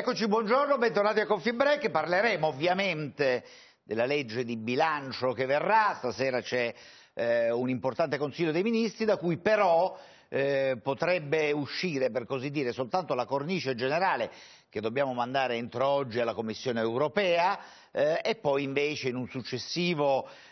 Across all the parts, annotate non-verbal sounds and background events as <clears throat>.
Eccoci, buongiorno, bentornati a Break. Parleremo ovviamente della legge di bilancio che verrà. Stasera c'è eh, un importante Consiglio dei Ministri da cui però eh, potrebbe uscire, per così dire, soltanto la cornice generale che dobbiamo mandare entro oggi alla Commissione europea eh, e poi invece in, un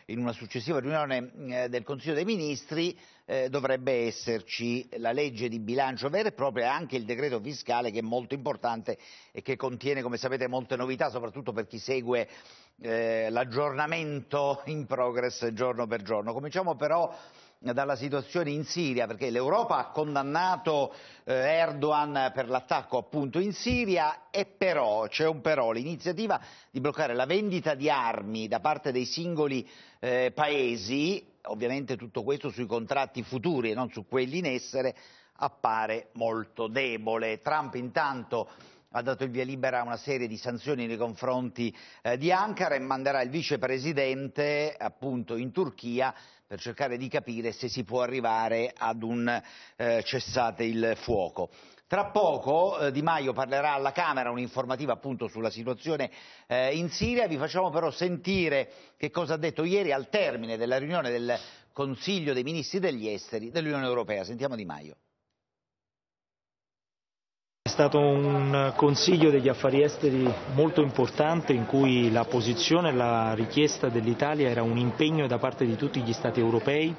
in una successiva riunione eh, del Consiglio dei Ministri eh, dovrebbe esserci la legge di bilancio vera e propria e anche il decreto fiscale che è molto importante e che contiene, come sapete, molte novità, soprattutto per chi segue eh, l'aggiornamento in progress giorno per giorno. Cominciamo però dalla situazione in Siria, perché l'Europa ha condannato eh, Erdogan per l'attacco appunto in Siria e però, c'è un però, l'iniziativa di bloccare la vendita di armi da parte dei singoli eh, paesi, ovviamente tutto questo sui contratti futuri e non su quelli in essere, appare molto debole. Trump intanto ha dato il via libera a una serie di sanzioni nei confronti eh, di Ankara e manderà il vicepresidente appunto in Turchia per cercare di capire se si può arrivare ad un eh, cessate il fuoco. Tra poco eh, Di Maio parlerà alla Camera un'informativa appunto sulla situazione eh, in Siria, vi facciamo però sentire che cosa ha detto ieri al termine della riunione del Consiglio dei Ministri degli Esteri dell'Unione Europea. Sentiamo Di Maio stato un Consiglio degli affari esteri molto importante in cui la posizione e la richiesta dell'Italia era un impegno da parte di tutti gli Stati europei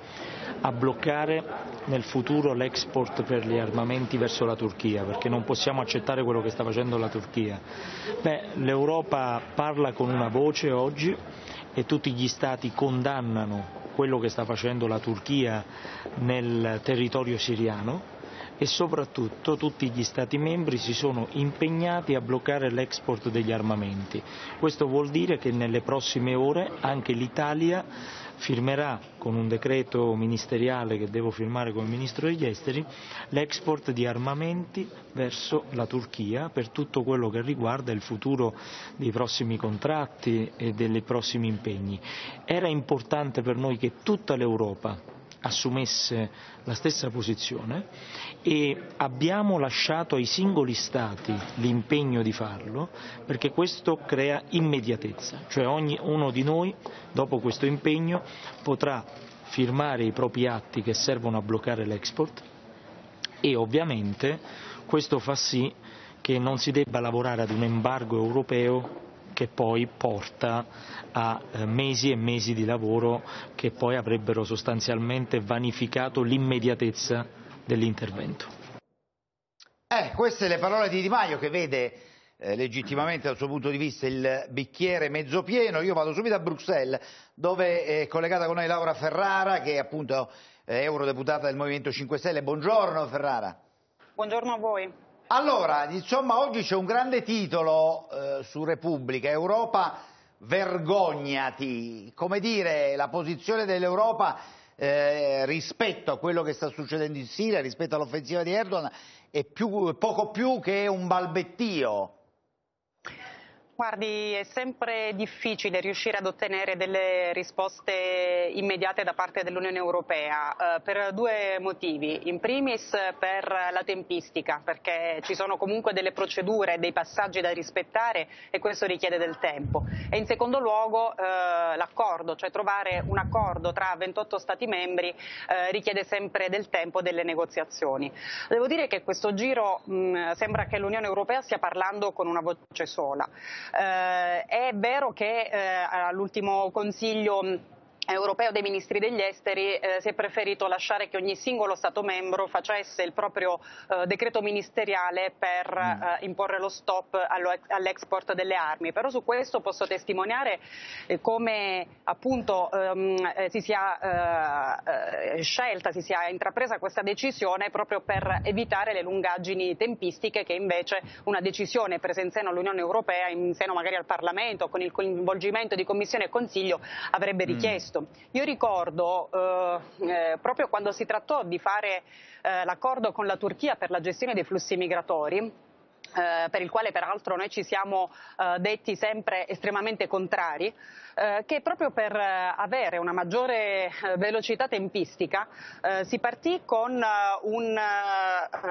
a bloccare nel futuro l'export per gli armamenti verso la Turchia, perché non possiamo accettare quello che sta facendo la Turchia. L'Europa parla con una voce oggi e tutti gli Stati condannano quello che sta facendo la Turchia nel territorio siriano e soprattutto tutti gli Stati membri si sono impegnati a bloccare l'export degli armamenti. Questo vuol dire che nelle prossime ore anche l'Italia firmerà con un decreto ministeriale che devo firmare come Ministro degli Esteri l'export di armamenti verso la Turchia per tutto quello che riguarda il futuro dei prossimi contratti e dei prossimi impegni. Era importante per noi che tutta l'Europa assumesse la stessa posizione e abbiamo lasciato ai singoli Stati l'impegno di farlo perché questo crea immediatezza, cioè ognuno di noi dopo questo impegno potrà firmare i propri atti che servono a bloccare l'export e ovviamente questo fa sì che non si debba lavorare ad un embargo europeo che poi porta a eh, mesi e mesi di lavoro che poi avrebbero sostanzialmente vanificato l'immediatezza dell'intervento. Eh, queste le parole di Di Maio che vede eh, legittimamente dal suo punto di vista il bicchiere mezzo pieno. Io vado subito a Bruxelles dove è collegata con noi Laura Ferrara che è appunto eh, eurodeputata del Movimento 5 Stelle. Buongiorno Ferrara. Buongiorno a voi. Allora, insomma, oggi c'è un grande titolo eh, su Repubblica, Europa vergognati, come dire, la posizione dell'Europa eh, rispetto a quello che sta succedendo in Siria, rispetto all'offensiva di Erdogan, è più, poco più che un balbettio. Guardi, è sempre difficile riuscire ad ottenere delle risposte immediate da parte dell'Unione Europea eh, per due motivi. In primis per la tempistica, perché ci sono comunque delle procedure, dei passaggi da rispettare e questo richiede del tempo. E in secondo luogo eh, l'accordo, cioè trovare un accordo tra 28 Stati membri eh, richiede sempre del tempo delle negoziazioni. Devo dire che questo giro mh, sembra che l'Unione Europea stia parlando con una voce sola. Eh, è vero che eh, all'ultimo Consiglio europeo dei ministri degli esteri eh, si è preferito lasciare che ogni singolo Stato membro facesse il proprio eh, decreto ministeriale per mm. eh, imporre lo stop all'export delle armi, però su questo posso testimoniare eh, come appunto ehm, eh, si sia eh, scelta, si sia intrapresa questa decisione proprio per evitare le lungaggini tempistiche che invece una decisione presa in seno all'Unione Europea, in seno magari al Parlamento, con il coinvolgimento di Commissione e Consiglio avrebbe mm. richiesto. Mm. Io ricordo eh, eh, proprio quando si trattò di fare eh, l'accordo con la Turchia per la gestione dei flussi migratori, eh, per il quale peraltro noi ci siamo eh, detti sempre estremamente contrari, eh, che proprio per eh, avere una maggiore eh, velocità tempistica eh, si partì con un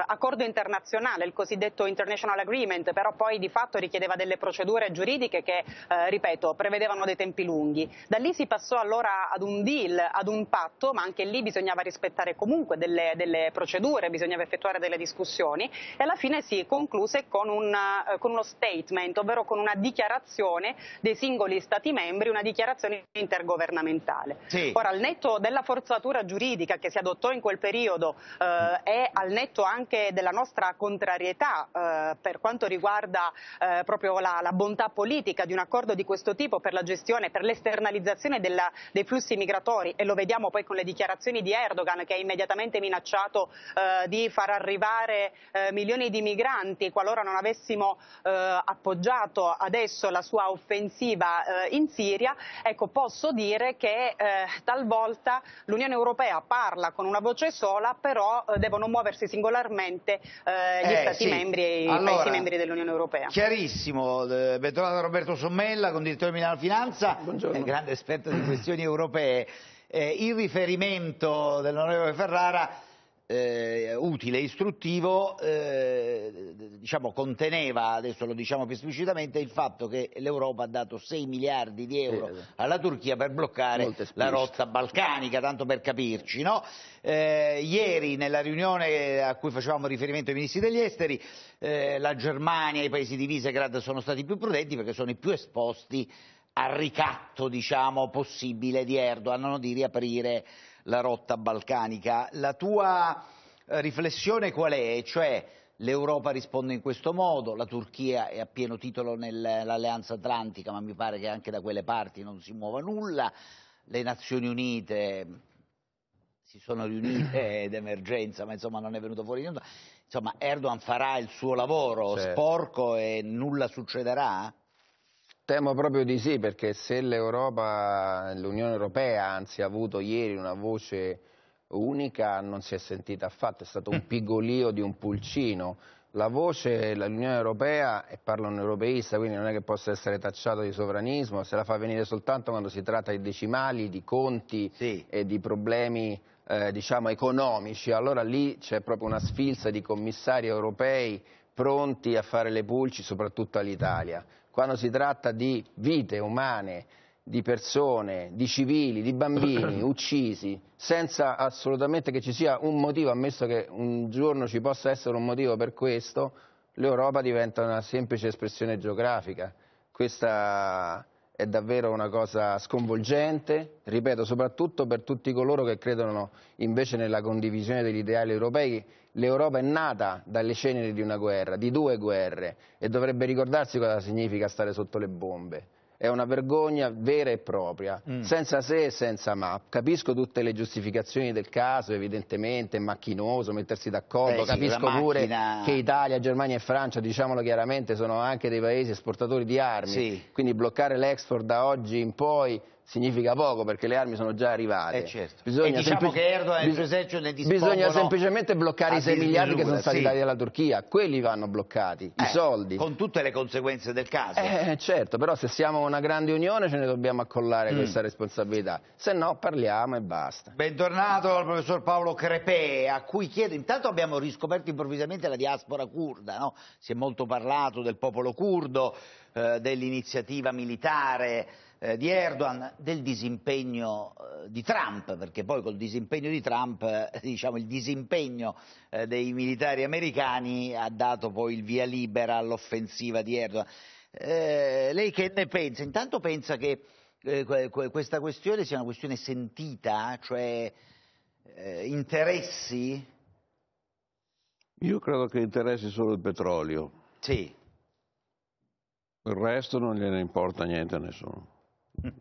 accordo internazionale, il cosiddetto International Agreement, però poi di fatto richiedeva delle procedure giuridiche che, ripeto, prevedevano dei tempi lunghi. Da lì si passò allora ad un deal, ad un patto, ma anche lì bisognava rispettare comunque delle, delle procedure, bisognava effettuare delle discussioni e alla fine si concluse con, un, con uno statement, ovvero con una dichiarazione dei singoli Stati membri, una dichiarazione intergovernamentale. Sì. Ora, al netto della forzatura giuridica che si adottò in quel periodo eh, e al netto anche della nostra contrarietà eh, per quanto riguarda eh, proprio la, la, bontà politica di un accordo di questo tipo per la gestione, per l'esternalizzazione dei flussi migratori e lo vediamo poi con le dichiarazioni di Erdogan che ha immediatamente minacciato eh, di far arrivare eh, milioni di migranti qualora non avessimo eh, appoggiato adesso la sua offensiva in Siria, ecco, posso dire che eh, talvolta l'Unione Europea parla con una voce sola, però eh, devono muoversi singolarmente eh, gli eh, Stati sì. membri e i allora, Paesi membri dell'Unione Europea. Chiarissimo, eh, bentornato Roberto Sommella, condirettore di Milano Finanza, grande esperto di questioni europee. Eh, il riferimento dell'onorevole Ferrara eh, utile, istruttivo, eh, diciamo, conteneva, adesso lo diciamo più esplicitamente, il fatto che l'Europa ha dato 6 miliardi di euro alla Turchia per bloccare la rotta balcanica, tanto per capirci. No? Eh, ieri nella riunione a cui facevamo riferimento ai ministri degli esteri, eh, la Germania e i paesi di Visegrad sono stati più prudenti perché sono i più esposti al ricatto diciamo, possibile di Erdogan, di riaprire la rotta balcanica. La tua eh, riflessione qual è? Cioè l'Europa risponde in questo modo, la Turchia è a pieno titolo nell'alleanza atlantica, ma mi pare che anche da quelle parti non si muova nulla, le Nazioni Unite si sono riunite <coughs> d'emergenza, ma insomma non è venuto fuori niente. Insomma, Erdogan farà il suo lavoro certo. sporco e nulla succederà? Temo proprio di sì, perché se l'Europa, l'Unione Europea anzi ha avuto ieri una voce unica non si è sentita affatto, è stato un <laughs> pigolio di un pulcino. La voce dell'Unione Europea, e parlo un europeista, quindi non è che possa essere tacciato di sovranismo, se la fa venire soltanto quando si tratta di decimali, di conti sì. e di problemi eh, diciamo, economici, allora lì c'è proprio una sfilza di commissari europei pronti a fare le pulci soprattutto all'Italia quando si tratta di vite umane, di persone, di civili, di bambini <coughs> uccisi, senza assolutamente che ci sia un motivo, ammesso che un giorno ci possa essere un motivo per questo, l'Europa diventa una semplice espressione geografica. Questa è davvero una cosa sconvolgente, ripeto, soprattutto per tutti coloro che credono invece nella condivisione degli ideali europei. L'Europa è nata dalle ceneri di una guerra, di due guerre, e dovrebbe ricordarsi cosa significa stare sotto le bombe è una vergogna vera e propria, mm. senza se e senza ma. Capisco tutte le giustificazioni del caso, evidentemente è macchinoso mettersi d'accordo, capisco sì, pure macchina... che Italia, Germania e Francia, diciamolo chiaramente, sono anche dei paesi esportatori di armi, sì. quindi bloccare l'export da oggi in poi significa poco perché le armi sono già arrivate. Eh certo. Bisogna, diciamo che Erdogan e il suo esercito ne Bisogna semplicemente bloccare i 6 miliardi che sono stati sì. dati dalla Turchia, quelli vanno bloccati, eh, i soldi. Con tutte le conseguenze del caso. Eh, certo, però se siamo una grande unione ce ne dobbiamo accollare mm. questa responsabilità, se no parliamo e basta. Bentornato al professor Paolo Crepè, a cui chiedo, intanto abbiamo riscoperto improvvisamente la diaspora curda, no? si è molto parlato del popolo curdo, eh, dell'iniziativa militare, eh, di Erdogan, del disimpegno eh, di Trump, perché poi col disimpegno di Trump, eh, <laughs> diciamo il disimpegno dei militari americani ha dato poi il via libera all'offensiva di Erdogan. Lei che ne pensa? Intanto pensa che questa questione sia una questione sentita, cioè interessi? Io credo che interessi solo il petrolio. Sì. Il resto non gliene importa niente a nessuno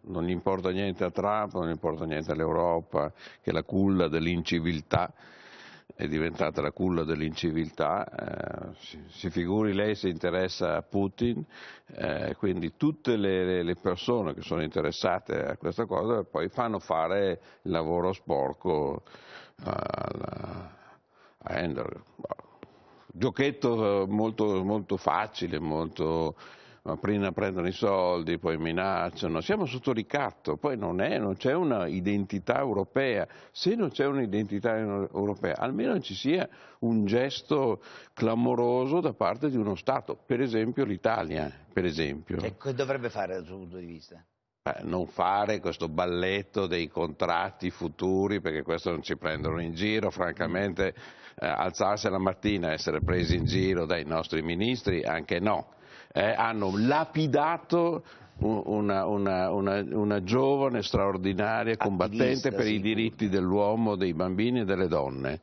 non gli importa niente a Trump, non gli importa niente all'Europa, che la culla dell'inciviltà è diventata la culla dell'inciviltà, eh, si, si, figuri lei se interessa a Putin, eh, quindi tutte le, le, persone che sono interessate a questa cosa poi fanno fare il lavoro sporco a, a Ender. Giochetto molto, molto facile, molto prima prendono i soldi, poi minacciano, siamo sotto ricatto, poi non, è, non c'è un'identità europea, se non c'è un'identità europea almeno ci sia un gesto clamoroso da parte di uno Stato, per esempio l'Italia. Per esempio. E che dovrebbe fare dal suo punto di vista? Non fare questo balletto dei contratti futuri perché questo non ci prendono in giro, francamente eh, alzarsi la mattina e essere presi in giro dai nostri ministri, anche no eh, hanno lapidato una, una, una, una, giovane straordinaria combattente per i diritti dell'uomo, dei bambini e delle donne.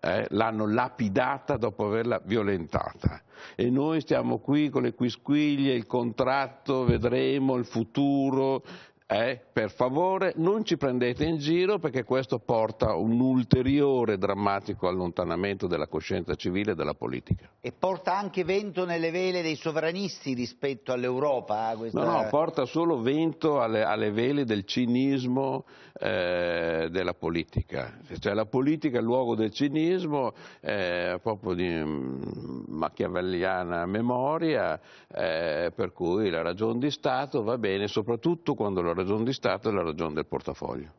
Eh, l'hanno lapidata dopo averla violentata e noi stiamo qui con le quisquiglie, il contratto, vedremo il futuro, eh, per favore non ci prendete in giro perché questo porta un ulteriore drammatico allontanamento della coscienza civile e della politica. E porta anche vento nelle vele dei sovranisti rispetto all'Europa? Eh, questa... No, no, porta solo vento alle, alle vele del cinismo eh, della politica. Cioè la politica è il luogo del cinismo, eh, proprio di mm, machiavelliana memoria, eh, per cui la ragione di Stato va bene soprattutto quando la ragione di Stato è la ragione del portafoglio.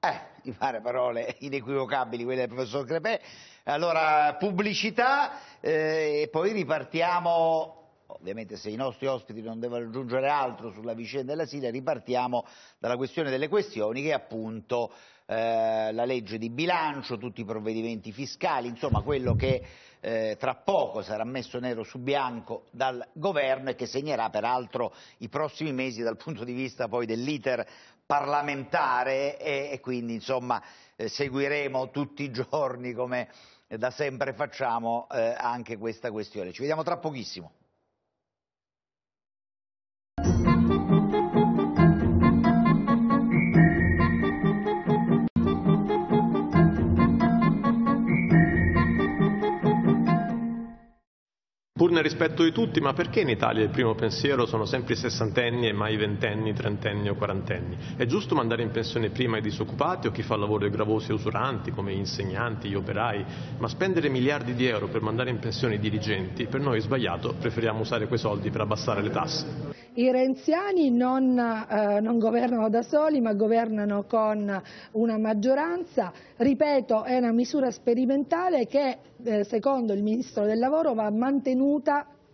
Eh, mi pare parole inequivocabili quelle del professor Crepè. Allora, pubblicità eh, e poi ripartiamo ovviamente se i nostri ospiti non devono aggiungere altro sulla vicenda della Siria, ripartiamo dalla questione delle questioni che è appunto eh, la legge di bilancio, tutti i provvedimenti fiscali, insomma quello che eh, tra poco sarà messo nero su bianco dal governo e che segnerà peraltro i prossimi mesi dal punto di vista poi dell'iter parlamentare e, e, quindi insomma eh, seguiremo tutti i giorni come da sempre facciamo eh, anche questa questione. Ci vediamo tra pochissimo. Pur nel rispetto di tutti, ma perché in Italia il primo pensiero sono sempre i sessantenni e mai i ventenni, trentenni o quarantenni? È giusto mandare in pensione prima i disoccupati o chi fa lavori gravosi e usuranti come gli insegnanti, gli operai, ma spendere miliardi di euro per mandare in pensione i dirigenti, per noi è sbagliato, preferiamo usare quei soldi per abbassare le tasse. I renziani non, eh, non governano da soli ma governano con una maggioranza, ripeto è una misura sperimentale che eh, secondo il Ministro del Lavoro va mantenuta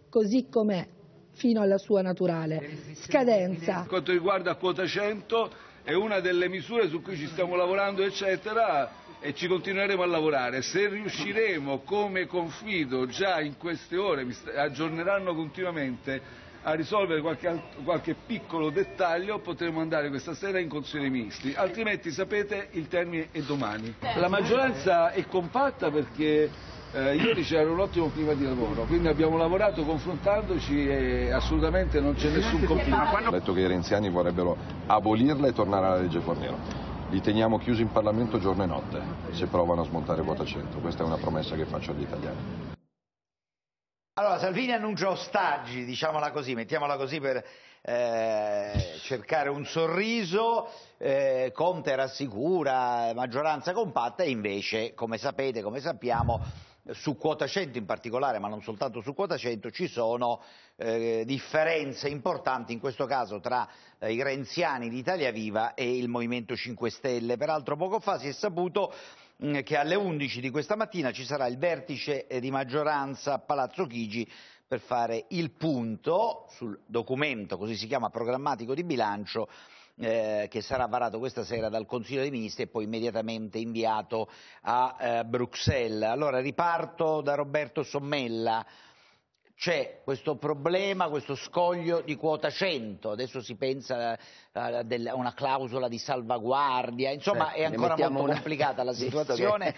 così com'è fino alla sua naturale scadenza. Per quanto riguarda quota 100 è una delle misure su cui ci stiamo lavorando eccetera e ci continueremo a lavorare. Se riusciremo, come confido già in queste ore, mi aggiorneranno continuamente, a risolvere qualche, qualche, piccolo dettaglio potremo andare questa sera in Consiglio dei Ministri, altrimenti sapete il termine è domani. La maggioranza è compatta perché eh, ieri c'era un ottimo clima di lavoro, quindi abbiamo lavorato confrontandoci e assolutamente non c'è nessun conflitto. Ho detto che i renziani vorrebbero abolirla e tornare alla legge Fornero. Li teniamo chiusi in Parlamento giorno e notte se provano a smontare quota 100. Questa è una promessa che faccio agli italiani. Allora, Salvini annuncia ostaggi, diciamola così, mettiamola così per eh, cercare un sorriso, eh, Conte rassicura, maggioranza compatta e invece, come sapete, come sappiamo, su quota 100 in particolare, ma non soltanto su quota 100, ci sono eh, differenze importanti, in questo caso tra eh, i renziani di Italia Viva e il Movimento 5 Stelle. Peraltro poco fa si è saputo Mm, che alle 11 di questa mattina ci sarà il vertice di maggioranza a Palazzo Chigi per fare il punto sul documento, così si chiama, programmatico di bilancio eh, che sarà varato questa sera dal Consiglio dei Ministri e poi immediatamente inviato a eh, Bruxelles. Allora riparto da Roberto Sommella c'è questo problema, questo scoglio di quota 100, adesso si pensa a una clausola di salvaguardia, insomma eh, è ancora molto una... complicata la <laughs> situazione.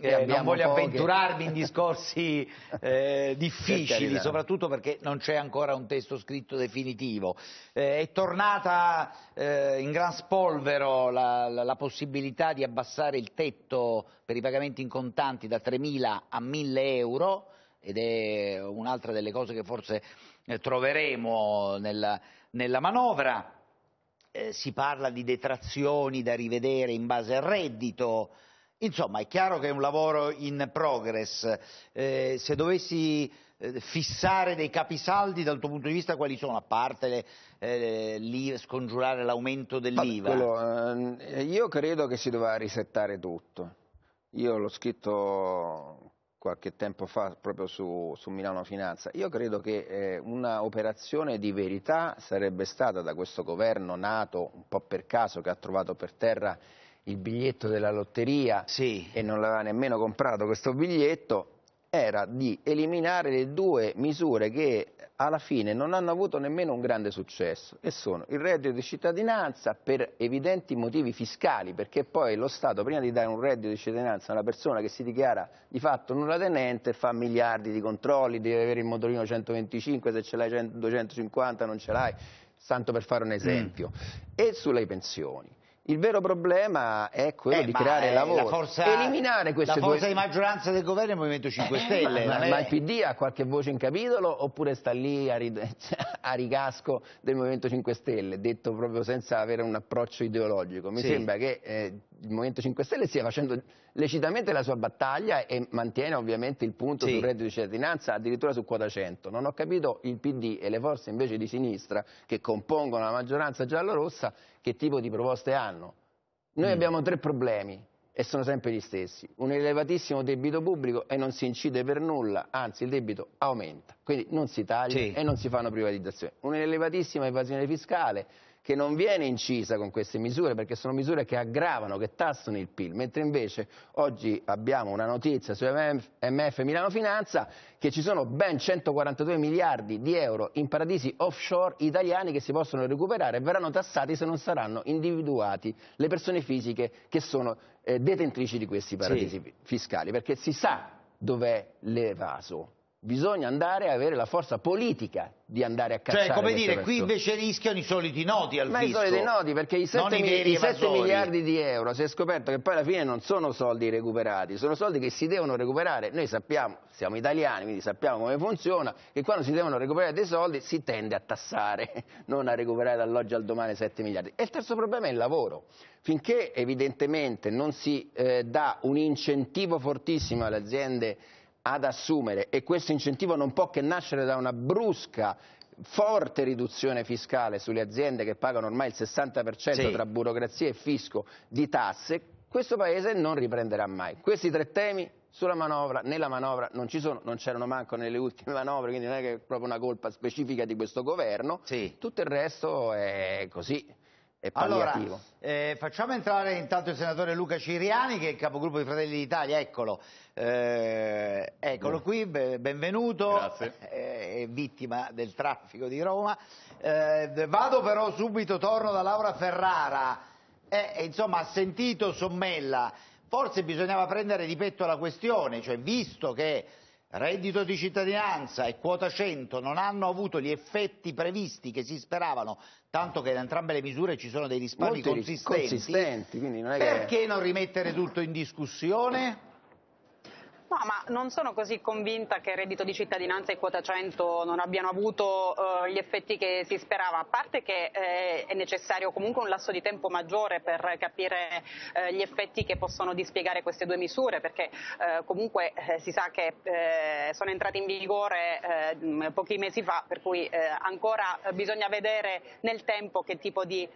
Eh, non voglio poche. avventurarmi in discorsi <laughs> eh, difficili, soprattutto perché non c'è ancora un testo scritto definitivo. Eh, è tornata eh, in gran spolvero la, la, la, possibilità di abbassare il tetto per i pagamenti in contanti da 3.000 a 1.000 euro ed è un'altra delle cose che forse eh, troveremo nella, nella manovra. Eh, si parla di detrazioni da rivedere in base al reddito, Insomma, è chiaro che è un lavoro in progress. Eh, se dovessi eh, fissare dei capisaldi dal tuo punto di vista quali sono, a parte eh, scongiurare l'aumento dell'IVA? Quello, eh, io credo che si doveva risettare tutto. Io l'ho scritto qualche tempo fa proprio su, su Milano Finanza. Io credo che eh, un'operazione di verità sarebbe stata da questo governo nato un po' per caso che ha trovato per terra il biglietto della lotteria sì. e non l'aveva nemmeno comprato questo biglietto, era di eliminare le due misure che alla fine non hanno avuto nemmeno un grande successo e sono il reddito di cittadinanza per evidenti motivi fiscali, perché poi lo Stato prima di dare un reddito di cittadinanza a una persona che si dichiara di fatto nulla tenente fa miliardi di controlli, deve avere il motorino 125, se ce l'hai 250 non ce l'hai, tanto per fare un esempio, mm. e sulle pensioni. Il vero problema è quello eh, di creare lavoro, la forza, eliminare queste La forza due... di maggioranza del governo è il Movimento 5 Stelle. Eh, ma, è... ma, il PD ha qualche voce in capitolo oppure sta lì a, rid... <laughs> a, ricasco del Movimento 5 Stelle, detto proprio senza avere un approccio ideologico? Mi sì. sembra che eh, il Movimento 5 Stelle stia facendo lecitamente la sua battaglia e mantiene ovviamente il punto sì. sul reddito di cittadinanza addirittura su quota 100. Non ho capito il PD e le forze invece di sinistra che compongono la maggioranza giallorossa che tipo di proposte hanno. Noi mm. abbiamo tre problemi e sono sempre gli stessi. Un elevatissimo debito pubblico e non si incide per nulla, anzi il debito aumenta, quindi non si taglia sì. e non si fanno privatizzazioni. Un'elevatissima evasione fiscale che non viene incisa con queste misure perché sono misure che aggravano, che tassano il PIL, mentre invece oggi abbiamo una notizia su MF Milano Finanza che ci sono ben 142 miliardi di euro in paradisi offshore italiani che si possono recuperare e verranno tassati se non saranno individuati le persone fisiche che sono eh, detentrici di questi paradisi sì. fiscali, perché si sa dov'è l'evaso bisogna andare a avere la forza politica di andare a cacciare Cioè, come dire, persone. qui invece rischiano i soliti noti al Ma fisco. i soliti noti, perché i 7, mi i 7 miliardi di euro si è scoperto che poi alla fine non sono soldi recuperati, sono soldi che si devono recuperare. Noi sappiamo, siamo italiani, quindi sappiamo come funziona, che quando si devono recuperare dei soldi si tende a tassare, <laughs> non a recuperare dall'oggi al domani 7 miliardi. E il terzo problema è il lavoro. Finché evidentemente non si eh, dà un incentivo fortissimo alle aziende ad assumere e questo incentivo non può che nascere da una brusca forte riduzione fiscale sulle aziende che pagano ormai il 60% sì. tra burocrazia e fisco di tasse, questo Paese non riprenderà mai. Questi tre temi sulla manovra, nella manovra non ci sono, non c'erano manco nelle ultime manovre, quindi non è che è proprio una colpa specifica di questo governo, sì. tutto il resto è così. Allora, eh, facciamo entrare intanto il senatore Luca Ciriani che è il capogruppo di Fratelli d'Italia, eccolo, eh, eccolo qui, benvenuto, Grazie. Eh, è vittima del traffico di Roma. Eh, vado però subito, torno da Laura Ferrara, eh, insomma ha sentito Sommella, forse bisognava prendere di petto la questione, cioè visto che reddito di cittadinanza e quota 100 non hanno avuto gli effetti previsti che si speravano, tanto che in entrambe le misure ci sono dei risparmi consistenti, consistenti non perché non rimettere tutto in discussione? No, ma non sono così convinta che il reddito di cittadinanza e quota 100 non abbiano avuto uh, gli effetti che si sperava, a parte che eh, è necessario comunque un lasso di tempo maggiore per capire eh, gli effetti che possono dispiegare queste due misure, perché eh, comunque eh, si sa che eh, sono entrate in vigore pochi mesi fa, per cui ancora bisogna vedere nel tempo che tipo di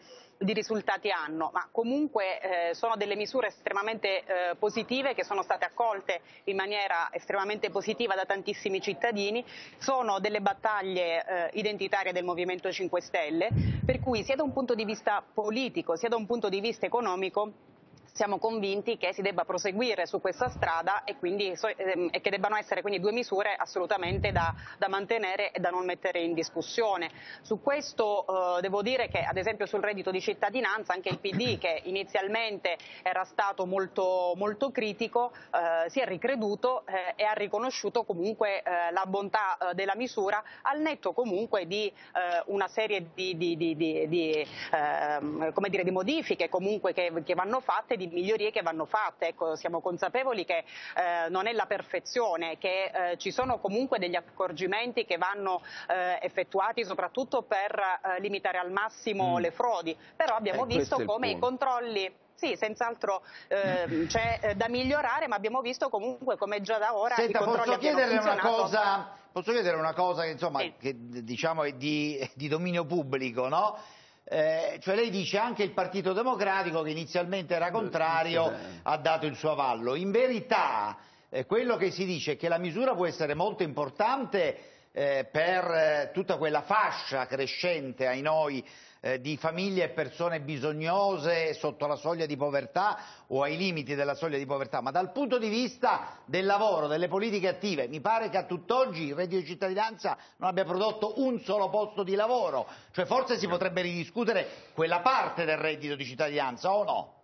di risultati hanno, ma comunque eh, sono delle misure estremamente eh, positive che sono state accolte in maniera estremamente positiva da tantissimi cittadini, sono delle battaglie eh, identitarie del Movimento 5 Stelle, per cui sia da un punto di vista politico sia da un punto di vista economico siamo convinti che si debba proseguire su questa strada e, quindi, ehm, e che debbano essere quindi due misure assolutamente da, da, mantenere e da non mettere in discussione. Su questo eh, devo dire che ad esempio sul reddito di cittadinanza anche il PD che inizialmente era stato molto, molto critico eh, si è ricreduto eh, e ha riconosciuto comunque eh, la bontà eh, della misura al netto comunque di eh, una serie di, di, di, di ehm, dire, modifiche che vanno fatte di migliorie che vanno fatte. Ecco, siamo consapevoli che eh, non è la perfezione, che eh, ci sono comunque degli accorgimenti che vanno eh, effettuati soprattutto per eh, limitare al massimo mm. le frodi, però abbiamo eh, visto come i controlli sì, senz'altro eh, <clears throat> c'è eh, da migliorare, ma abbiamo visto comunque come già da ora Senta, i controlli posso chiedere una cosa, Posso chiedere una cosa che, insomma, sì. che diciamo è di, di dominio pubblico, no? Eh, cioè lei dice anche il Partito Democratico che inizialmente era contrario ha dato il suo avallo. In verità eh, quello che si dice è che la misura può essere molto importante eh, per eh, tutta quella fascia crescente ai noi eh, di famiglie e persone bisognose sotto la soglia di povertà o ai limiti della soglia di povertà, ma dal punto di vista del lavoro, delle politiche attive, mi pare che a tutt'oggi il reddito di cittadinanza non abbia prodotto un solo posto di lavoro, cioè forse si potrebbe ridiscutere quella parte del reddito di cittadinanza o no?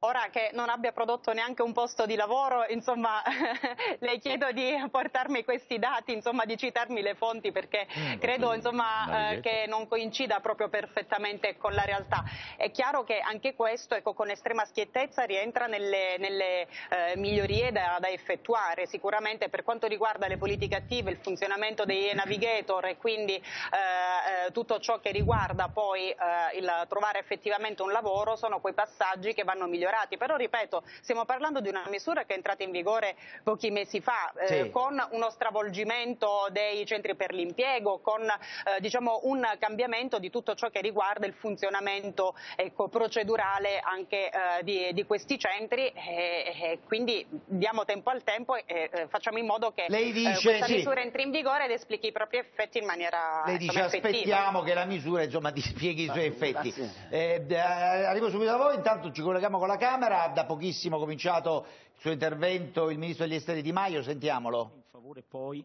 Ora che non abbia prodotto neanche un posto di lavoro, insomma, <laughs> le chiedo di portarmi questi dati, insomma, di citarmi le fonti perché mm, credo insomma, eh, che non coincida proprio perfettamente con la realtà. È chiaro che anche questo, ecco, con estrema schiettezza, rientra nelle, nelle eh, migliorie da, da, effettuare. Sicuramente per quanto riguarda le politiche attive, il funzionamento dei navigator e quindi eh, eh tutto ciò che riguarda poi eh, il trovare effettivamente un lavoro sono quei passaggi che vanno migliorati migliorati, però ripeto, stiamo parlando di una misura che è entrata in vigore pochi mesi fa, eh, sì. con uno stravolgimento dei centri per l'impiego, con eh, diciamo, un cambiamento di tutto ciò che riguarda il funzionamento ecco, procedurale anche eh, di, di, questi centri e, quindi diamo tempo al tempo e eh, facciamo in modo che Lei eh, dice, questa sì. misura entri in vigore ed esplichi i propri effetti in maniera Lei dice effettiva. aspettiamo che la misura insomma, <laughs> dispieghi i suoi effetti. Eh, arrivo subito da voi, intanto ci colleghiamo con la Camera, da pochissimo cominciato il suo intervento il Ministro degli Esteri Di Maio, sentiamolo. In favore poi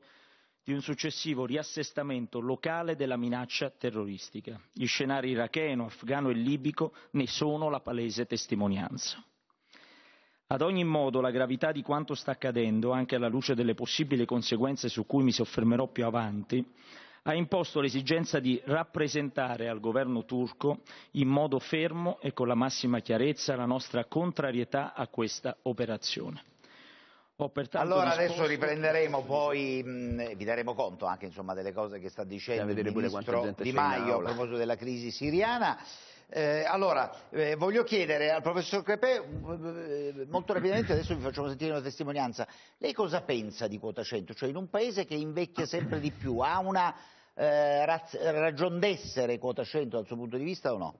di un successivo riassestamento locale della minaccia terroristica. Gli scenari iracheno, afgano e libico ne sono la palese testimonianza. Ad ogni modo la gravità di quanto sta accadendo, anche alla luce delle possibili conseguenze su cui mi soffermerò più avanti, ha imposto l'esigenza di rappresentare al governo turco in modo fermo e con la massima chiarezza la nostra contrarietà a questa operazione. Allora risposto... adesso riprenderemo, poi mh, vi daremo conto anche insomma, delle cose che sta dicendo il ministro Di Maio a proposito della crisi siriana. Eh, allora, eh, voglio chiedere al professor Crepè, eh, molto rapidamente, adesso vi facciamo sentire una testimonianza, lei cosa pensa di quota 100? Cioè in un paese che invecchia sempre di più, ha una eh, ragion d'essere quota 100 dal suo punto di vista o no?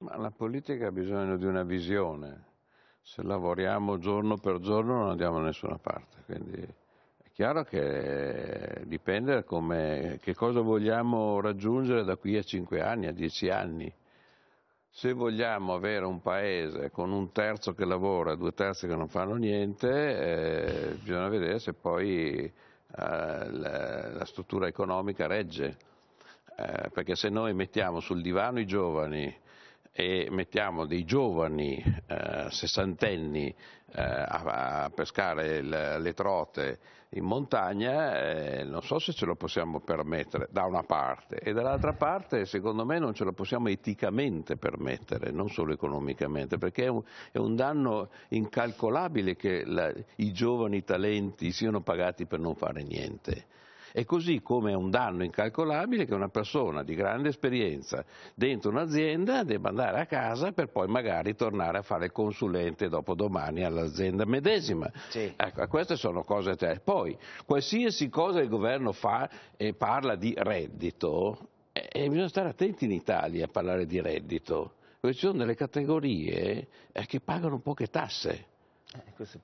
Ma la politica ha bisogno di una visione, se lavoriamo giorno per giorno non andiamo da nessuna parte, quindi è chiaro che dipende come, che cosa vogliamo raggiungere da qui a 5 anni, a 10 anni. Se vogliamo avere un paese con un terzo che lavora e due terzi che non fanno niente, eh, bisogna vedere se poi eh, la, la, struttura economica regge. Eh, perché se noi mettiamo sul divano i giovani e mettiamo dei giovani eh, sessantenni eh, a, a, pescare il, le trote in montagna, eh, non so se ce lo possiamo permettere da una parte e dall'altra parte secondo me non ce lo possiamo eticamente permettere, non solo economicamente, perché è un, è un danno incalcolabile che la, i giovani talenti siano pagati per non fare niente. E così come è un danno incalcolabile che una persona di grande esperienza dentro un'azienda debba andare a casa per poi magari tornare a fare il consulente dopo domani all'azienda medesima. Sì. Ecco, queste sono cose. Poi, qualsiasi cosa il governo fa e parla di reddito, e bisogna stare attenti in Italia a parlare di reddito, perché ci sono delle categorie eh, che pagano poche tasse.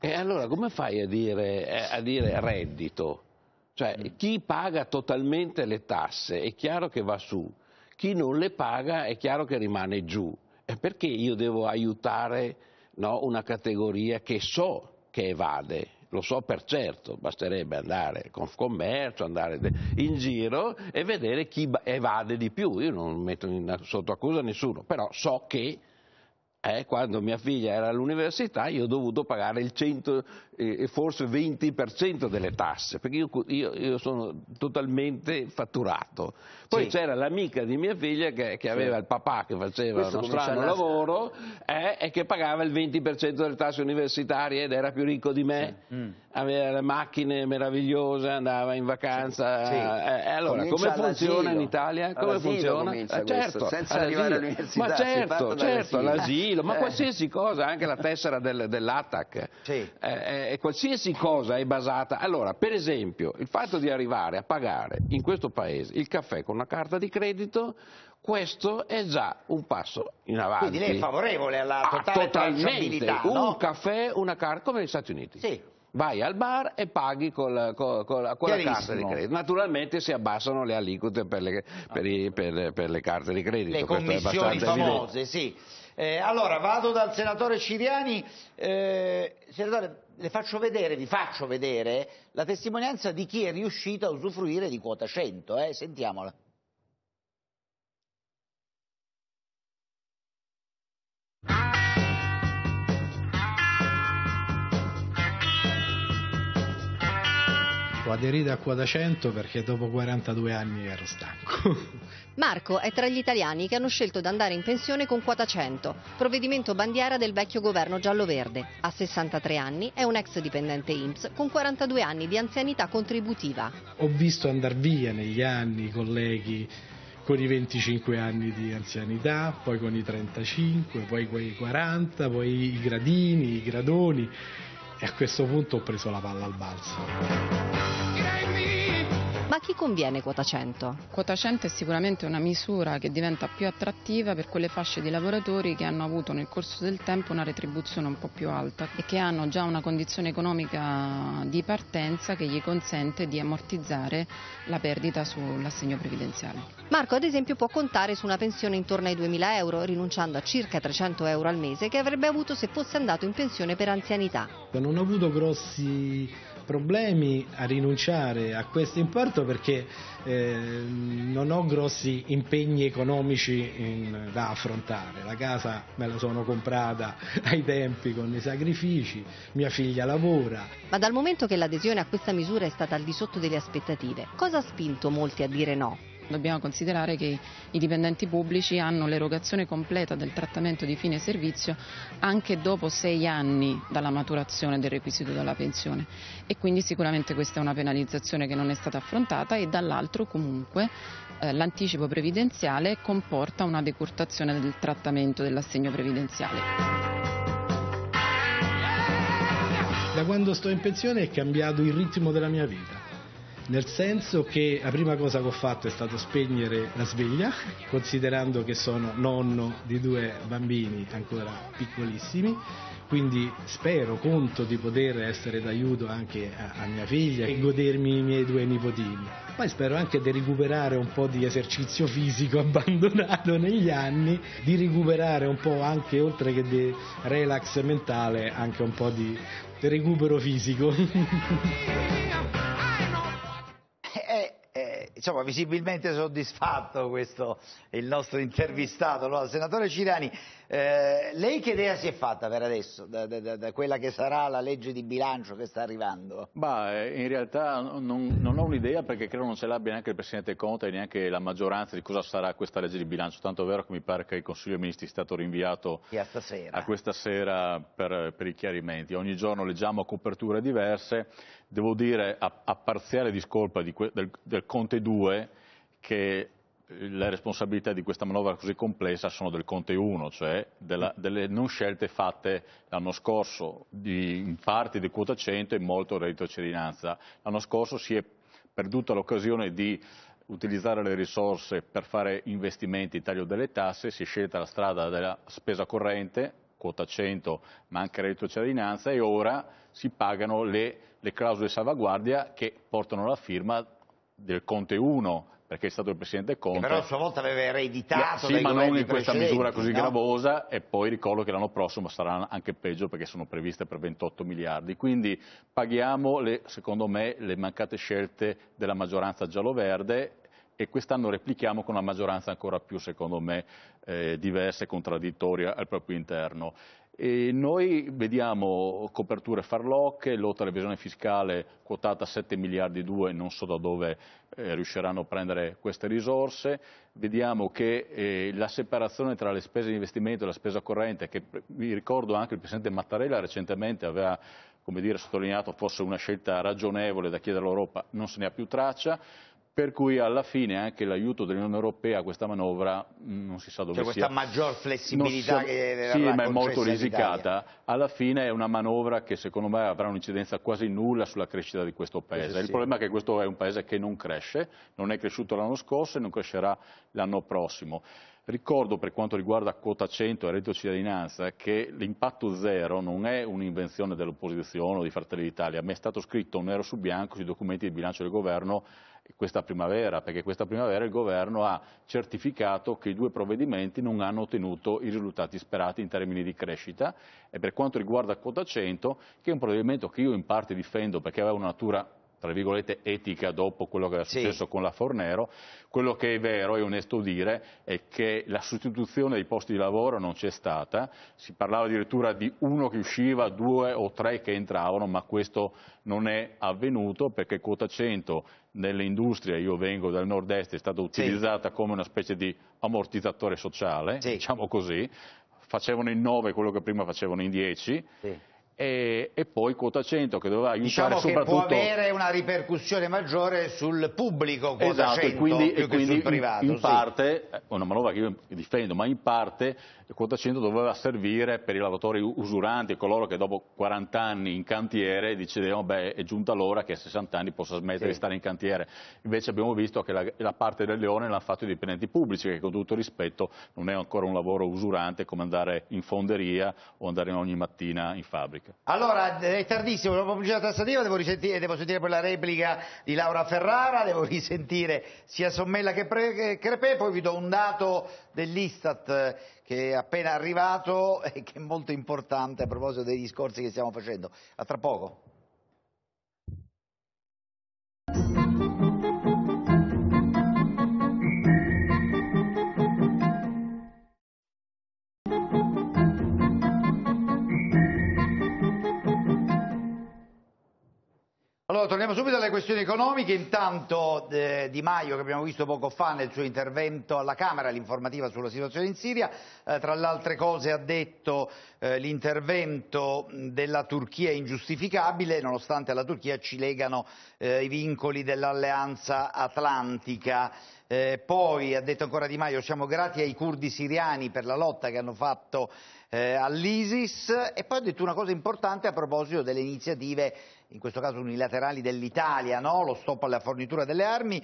Eh, e allora come fai a dire, eh, a dire reddito? Cioè mm. chi paga totalmente le tasse è chiaro che va su, chi non le paga è chiaro che rimane giù. E perché io devo aiutare no, una categoria che so che evade? Lo so per certo, basterebbe andare con commercio, andare in giro e vedere chi evade di più. Io non metto in, sotto accusa nessuno, però so che eh, quando mia figlia era all'università io ho dovuto pagare il 100 e eh, forse 20% delle tasse, perché io, io, io sono totalmente fatturato. Poi sì. c'era l'amica di mia figlia che, che aveva sì. il papà che faceva Questo uno strano lavoro eh, e che pagava il 20% delle tasse universitarie ed era più ricco di me, sì. mm. Aveva le macchine meravigliose, andava in vacanza. Eh, allora, come funziona in Italia? Come funziona? Eh, certo, senza arrivare all'università. Ma certo, certo, l'asilo, ma eh. qualsiasi cosa, anche la tessera del, dell'ATAC. Sì. Eh, e qualsiasi cosa è basata. Allora, per esempio, il fatto di arrivare a pagare in questo paese il caffè con una carta di credito, questo è già un passo in avanti. Quindi lei è favorevole alla ah, totale ah, totalmente. Un no? caffè, una carta, come negli Stati Uniti. Sì vai al bar e paghi con, con, con, con la carta di credito. Naturalmente si abbassano le aliquote per le, per i, per, per le carte di credito. Le commissioni famose, evidente. sì. Eh, allora vado dal senatore Ciriani. Eh, senatore, le faccio vedere, vi faccio vedere la testimonianza di chi è riuscito a usufruire di quota 100. Eh? Sentiamola. Ho aderito a quota 100 perché dopo 42 anni ero stanco. <laughs> Marco è tra gli italiani che hanno scelto di andare in pensione con quota 100, provvedimento bandiera del vecchio governo giallo-verde. A 63 anni è un ex dipendente IMSS con 42 anni di anzianità contributiva. Ho visto andare via negli anni i colleghi con i 25 anni di anzianità, poi con i 35, poi con i 40, poi i gradini, i gradoni e a questo punto ho preso la palla al balzo. Ma a chi conviene quota 100? Quota 100 è sicuramente una misura che diventa più attrattiva per quelle fasce di lavoratori che hanno avuto nel corso del tempo una retribuzione un po' più alta e che hanno già una condizione economica di partenza che gli consente di ammortizzare la perdita sull'assegno previdenziale. Marco ad esempio può contare su una pensione intorno ai 2.000 euro rinunciando a circa 300 euro al mese che avrebbe avuto se fosse andato in pensione per anzianità. Non ho avuto grossi problemi a rinunciare a questo importo perché eh, non ho grossi impegni economici in, da affrontare. La casa me la sono comprata <laughs> ai tempi con i sacrifici, mia figlia lavora. Ma dal momento che l'adesione a questa misura è stata al di sotto delle aspettative, cosa ha spinto molti a dire no? Dobbiamo considerare che i dipendenti pubblici hanno l'erogazione completa del trattamento di fine servizio anche dopo sei anni dalla maturazione del requisito della pensione e quindi sicuramente questa è una penalizzazione che non è stata affrontata e dall'altro comunque eh, l'anticipo previdenziale comporta una decurtazione del trattamento dell'assegno previdenziale. Da quando sto in pensione è cambiato il ritmo della mia vita nel senso che la prima cosa che ho fatto è stato spegnere la sveglia, <laughs> considerando che sono nonno di due bambini ancora piccolissimi, quindi spero, conto di poter essere d'aiuto anche a, a mia figlia e godermi i miei due nipotini. Poi spero anche di recuperare un po' di esercizio fisico <laughs> abbandonato negli anni, di recuperare un po' anche, oltre che di relax mentale, anche un po' di recupero fisico. <laughs> insomma, visibilmente soddisfatto questo il nostro intervistato, allora, senatore Cirani. Eh, lei che idea si è fatta per adesso, da, da, da, quella che sarà la legge di bilancio che sta arrivando? Bah, in realtà non, non ho un'idea perché credo non ce l'abbia neanche il Presidente Conte e neanche la maggioranza di cosa sarà questa legge di bilancio, tanto è vero che mi pare che il Consiglio dei Ministri sia stato rinviato a questa sera per, per i chiarimenti. Ogni giorno leggiamo coperture diverse, devo dire a, a parziale discolpa di del, del Conte 2 che le responsabilità di questa manovra così complessa sono del Conte 1, cioè della, delle non scelte fatte l'anno scorso di, in parte di quota 100 e molto reddito di cittadinanza. L'anno scorso si è perduta l'occasione di utilizzare le risorse per fare investimenti, taglio delle tasse, si è scelta la strada della spesa corrente, quota 100 ma anche reddito di cittadinanza e ora si pagano le, le clausole salvaguardia che portano la firma del Conte 1 perché è stato il Presidente Conte. Che però a sua volta aveva ereditato Sì, ma non in questa misura così no? gravosa e poi ricordo che l'anno prossimo sarà anche peggio perché sono previste per 28 miliardi. Quindi paghiamo, le, secondo me, le mancate scelte della maggioranza giallo-verde e quest'anno replichiamo con una maggioranza ancora più, secondo me, eh, diversa e contraddittoria al proprio interno. E noi vediamo coperture farlocche, lotta all'evasione fiscale quotata a 7 miliardi e 2, non so da dove eh, riusciranno a prendere queste risorse, vediamo che eh, la separazione tra le spese di investimento e la spesa corrente, che vi ricordo anche il Presidente Mattarella recentemente aveva dire, sottolineato fosse una scelta ragionevole da chiedere all'Europa, non se ne ha più traccia, per cui alla fine anche l'aiuto dell'Unione Europea a questa manovra mm, non si sa dove cioè sia. questa maggior flessibilità si, che Sì, ma è molto risicata. Alla fine è una manovra che secondo me avrà un'incidenza quasi nulla sulla crescita di questo Paese. Sì, Il problema è che questo è un Paese che non cresce, non è cresciuto l'anno scorso e non crescerà l'anno prossimo. Ricordo per quanto riguarda quota 100 e reddito cittadinanza che l'impatto zero non è un'invenzione dell'opposizione o di Fratelli d'Italia, ma è stato scritto nero su bianco sui documenti di bilancio del governo questa primavera, perché questa primavera il governo ha certificato che i due provvedimenti non hanno ottenuto i risultati sperati in termini di crescita. E per quanto riguarda quota 100, che è un provvedimento che io in parte difendo perché aveva una natura tra virgolette etica dopo quello che era successo sì. con la Fornero, quello che è vero e onesto dire è che la sostituzione dei posti di lavoro non c'è stata, si parlava addirittura di uno che usciva, due o tre che entravano, ma questo non è avvenuto perché quota 100 nelle industrie, io vengo dal nord-est, è stata utilizzata sì. come una specie di ammortizzatore sociale, sì. diciamo così, facevano in 9 quello che prima facevano in 10. Sì e, e, poi quota 100 che doveva aiutare diciamo soprattutto... che può avere una ripercussione maggiore sul pubblico quota esatto, 100 quindi, più e quindi sul privato. In, sì. parte, eh, una manovra che io difendo, ma in parte quota 100 doveva servire per i lavoratori usuranti, coloro che dopo 40 anni in cantiere decidevano beh è giunta l'ora che a 60 anni possa smettere sì. di stare in cantiere. Invece abbiamo visto che la, la parte del leone l'hanno fatto i dipendenti pubblici, che con tutto rispetto non è ancora un lavoro usurante come andare in fonderia o andare ogni mattina in fabbrica. Allora, è tardissimo, dopo la pubblicità tassativa devo, devo, sentire poi la replica di Laura Ferrara, devo <laughs> risentire sia Sommella che Crepè, poi vi do un dato dell'Istat che è appena arrivato <laughs> e che è molto importante a proposito dei discorsi che stiamo facendo. A tra poco. Allora, torniamo subito alle questioni economiche. Intanto eh, Di Maio, che abbiamo visto poco fa nel suo intervento alla Camera, l'informativa sulla situazione in Siria, eh, tra le altre cose ha detto eh, l'intervento della Turchia è ingiustificabile, nonostante alla Turchia ci legano eh, i vincoli dell'alleanza atlantica. Eh, poi ha detto ancora Di Maio, siamo grati ai curdi siriani per la lotta che hanno fatto eh, all'ISIS e poi ha detto una cosa importante a proposito delle iniziative in questo caso unilaterali dell'Italia, no? lo stop alla fornitura delle armi,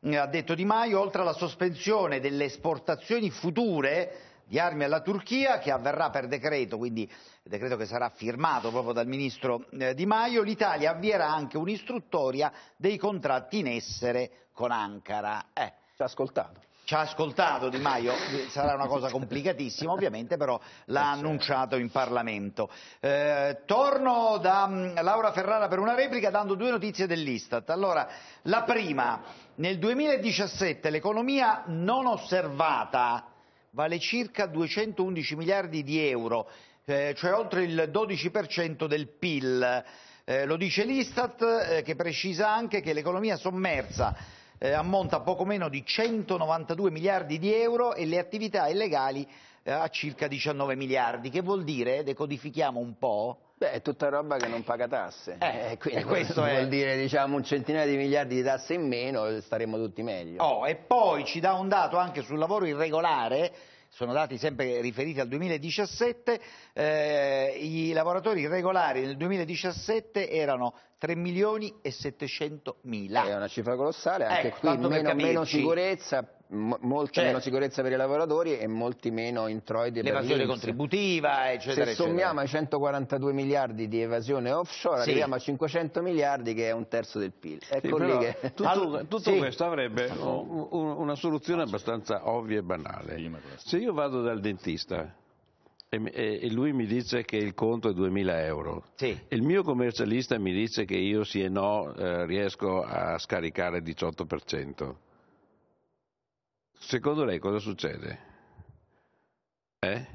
eh, ha detto Di Maio, oltre alla sospensione delle esportazioni future di armi alla Turchia, che avverrà per decreto, quindi decreto che sarà firmato proprio dal ministro eh, Di Maio, l'Italia avvierà anche un'istruttoria dei contratti in essere con Ankara. Eh. Ascoltato ci ha ascoltato Di Maio, sarà una cosa complicatissima ovviamente, però l'ha eh, annunciato in Parlamento. Eh, torno da um, Laura Ferrara per una replica dando due notizie dell'Istat. Allora, la prima, nel 2017 l'economia non osservata vale circa 211 miliardi di euro, eh, cioè oltre il 12% del PIL. Eh, lo dice l'Istat eh, che precisa anche che l'economia sommersa ammonta a poco meno di 192 miliardi di euro e le attività illegali eh, a circa 19 miliardi. Che vuol dire? Decodifichiamo un po'. Beh, è tutta roba che non paga tasse. Eh, eh quindi questo vuol è... dire diciamo, un centinaio di miliardi di tasse in meno, staremo tutti meglio. Oh, e poi ci dà un dato anche sul lavoro irregolare sono dati sempre riferiti al 2017, eh, i lavoratori irregolari nel 2017 erano 3 milioni e 700 mila. È una cifra colossale, anche ecco, qui meno, meno sicurezza, molta certo. meno sicurezza per i lavoratori e molti meno introiti l'evasione contributiva eccetera se sommiamo eccetera. i 142 miliardi di evasione offshore sì. arriviamo a 500 miliardi che è un terzo del PIL ecco sì, che... tutto, allora, tutto sì. questo avrebbe una soluzione abbastanza ovvia e banale se io vado dal dentista e lui mi dice che il conto è 2000 euro. Sì. Il mio commercialista mi dice che io sì e no eh, riesco a scaricare il 18%. secondo lei cosa succede? Eh?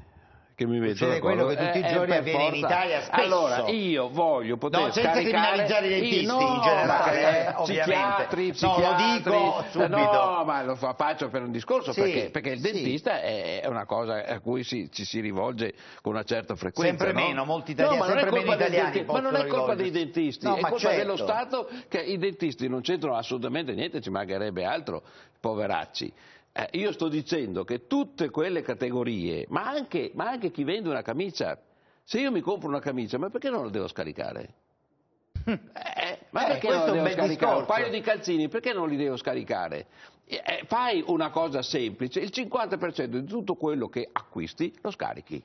Che mi metto Succede quello che tutti i giorni avviene in Italia spesso. Allora, io voglio poter no, senza criminalizzare i dentisti no, in generale, eh, ovviamente. Psichiatri, no, lo dico subito. No, ma lo faccio per un discorso, sì, perché, perché, il sì. dentista è una cosa a cui si, ci si rivolge con una certa frequenza. Sempre no? meno, molti italiani, no, ma sempre meno italiani Ma non è colpa dei dentisti, no, è colpa certo. dello Stato che i dentisti non c'entrano assolutamente niente, ci mancherebbe altro, poveracci. Eh, io sto dicendo che tutte quelle categorie, ma anche, ma anche chi vende una camicia, se io mi compro una camicia, ma perché non la devo scaricare? Eh, ma Eh, perché non la devo scaricare? discorso. Un paio di calzini, perché non li devo scaricare? Eh, fai una cosa semplice, il 50% di tutto quello che acquisti lo scarichi.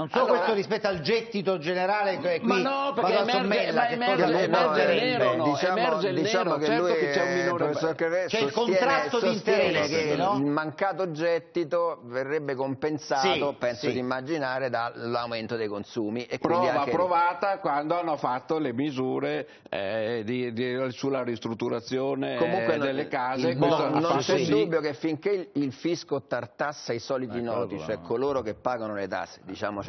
Non solo Allora- questo rispetto al gettito generale che qui Ma no, perché emerge- ma emerge- emerge il nero, no? diciamo, emerge il diciamo nero, che certo lui, che c'è un eh, minore- C'è il sostiene- contrasto di che no? il mancato gettito verrebbe compensato, Sì, penso sì. di immaginare, dall'aumento dei consumi e Prova anche provata quando hanno fatto le misure eh, di- di- sulla ristrutturazione Comunque eh, non- delle case. il- questo non, c'è sì. dubbio che finché il, il fisco tartassa i soliti noti, cioè no. coloro che pagano le tasse,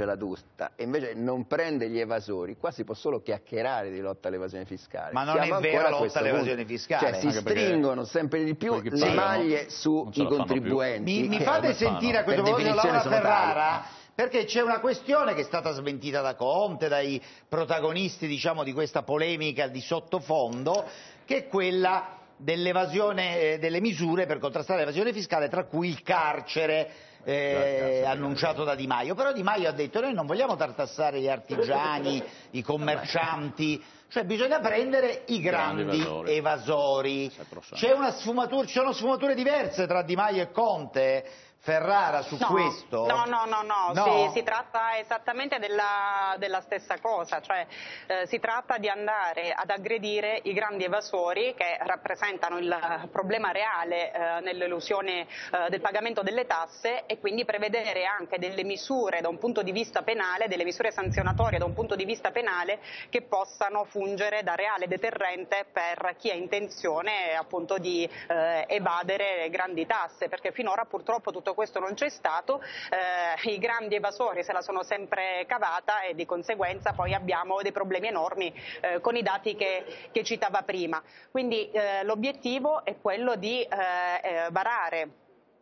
diciamocela tutta, e invece non prende gli evasori, qua si può solo chiacchierare di lotta all'evasione fiscale. Ma non Siamo è vero ancora a lotta all'evasione punto. fiscale. Cioè si stringono sempre di più le maglie sui la contribuenti. Mi, mi che fate sentire a questo definizione Laura Ferrara? tali. Perché c'è una questione che è stata smentita da Conte, dai protagonisti diciamo, di questa polemica di sottofondo, che è quella dell'evasione, eh, delle misure per contrastare l'evasione fiscale, tra cui il carcere eh, annunciato da Di Maio. Però Di Maio ha detto noi non vogliamo tartassare gli artigiani, <laughs> i commercianti, cioè bisogna prendere i Grandi evasori. evasori. 6%. C'è una sfumatura, ci sono sfumature diverse tra Di Maio e Conte, Ferrara, su No, questo? No, no, no, no, No? Si, si tratta esattamente della, della stessa cosa, cioè eh, si tratta di andare ad aggredire i grandi evasori che rappresentano il problema reale eh, nell'elusione eh, del pagamento delle tasse e quindi prevedere anche delle misure da un punto di vista penale, delle misure sanzionatorie da un punto di vista penale che possano fungere da reale deterrente per chi ha intenzione appunto di eh, evadere grandi tasse, perché finora purtroppo tutto questo non c'è stato, eh, i grandi evasori se la sono sempre cavata e di conseguenza poi abbiamo dei problemi enormi eh, con i dati che, che citava prima. Quindi eh, l'obiettivo è quello di eh, eh, varare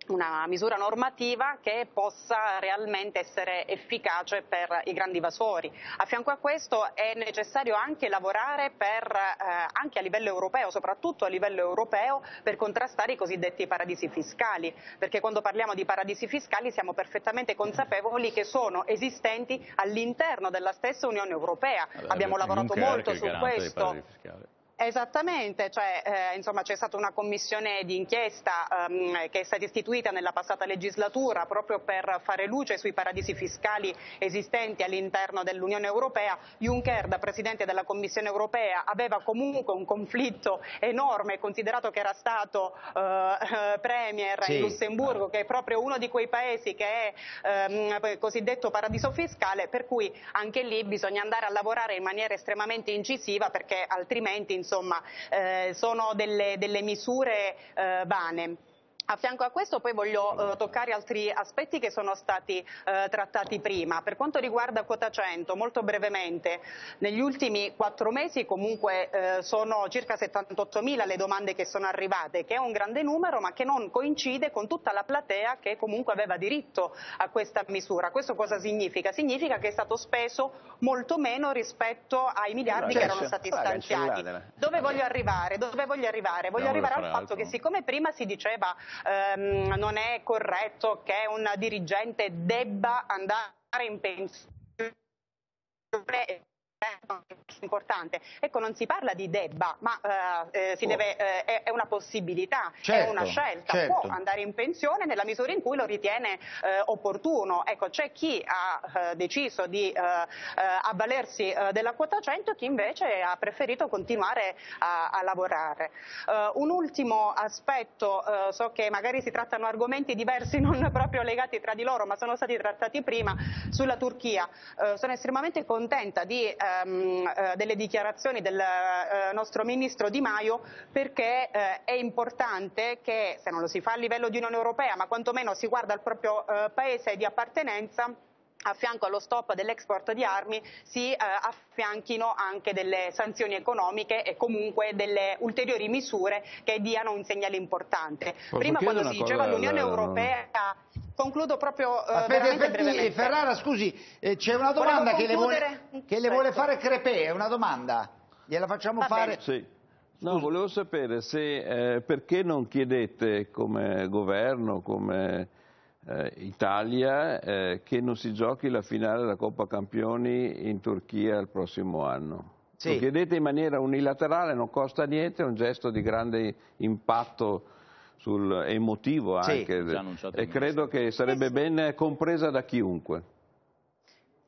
una misura normativa che possa realmente essere efficace per i grandi evasori. A fianco a questo è necessario anche lavorare per, eh, anche a livello europeo, soprattutto a livello europeo, per contrastare i cosiddetti paradisi fiscali, perché quando parliamo di paradisi fiscali siamo perfettamente consapevoli che sono esistenti all'interno della stessa Unione Europea. Abbiamo lavorato molto su questo. Esattamente, cioè, eh, insomma, c'è stata una commissione di inchiesta ehm, che è stata istituita nella passata legislatura proprio per fare luce sui paradisi fiscali esistenti all'interno dell'Unione Europea. Juncker, da Presidente della Commissione Europea, aveva comunque un conflitto enorme, considerato che era stato eh, eh, Premier Sì. in Lussemburgo, che è proprio uno di quei paesi che è ehm, cosiddetto paradiso fiscale, per cui anche lì bisogna andare a lavorare in maniera estremamente incisiva perché altrimenti insomma, eh, sono delle, delle misure eh, vane. A fianco a questo poi voglio eh, toccare altri aspetti che sono stati eh, trattati prima. Per quanto riguarda quota 100, molto brevemente, negli ultimi quattro mesi comunque eh, sono circa 78.000 le domande che sono arrivate, che è un grande numero ma che non coincide con tutta la platea che comunque aveva diritto a questa misura. Questo cosa significa? Significa che è stato speso molto meno rispetto ai miliardi che erano stati stanziati. Dove voglio arrivare? Dove voglio arrivare? Voglio arrivare al fatto che siccome prima si diceva ehm, non è corretto che un dirigente debba andare in pensione importante. Ecco, non si parla di debba, ma eh, eh, si Può. deve, eh, è, è una possibilità, è Certo, una scelta. certo. Può andare in pensione nella misura in cui lo ritiene eh, opportuno. Ecco, c'è chi ha eh, deciso di eh, avvalersi della quota 100 e chi invece ha preferito continuare a, a lavorare. Un ultimo aspetto, so che magari si trattano argomenti diversi, <laughs> non proprio legati tra di loro, ma sono stati trattati prima, sulla Turchia. Sono estremamente contenta di ehm, eh, delle dichiarazioni del eh, nostro Ministro Di Maio perché eh, è importante che se non lo si fa a livello di Unione Europea ma quantomeno si guarda al proprio paese di appartenenza a fianco allo stop dell'export di armi si eh, affianchino anche delle sanzioni economiche e comunque delle ulteriori misure che diano un segnale importante. Prima quando si diceva l'Unione al- Europea, concludo proprio eh, Aspetti. Ferrara, scusi, eh, c'è una domanda che le, vuole, che le vuole fare Crepè, è una domanda. Gliela facciamo Va fare. Sì. No, volevo sapere se, eh, perché non chiedete come governo, come eh, Italia, eh, che non si giochi la finale della Coppa Campioni in Turchia il prossimo anno. Sì. Lo chiedete in maniera unilaterale, non costa niente, è un gesto di grande impatto sul, emotivo Sì. anche il e credo che sarebbe ben compresa da chiunque.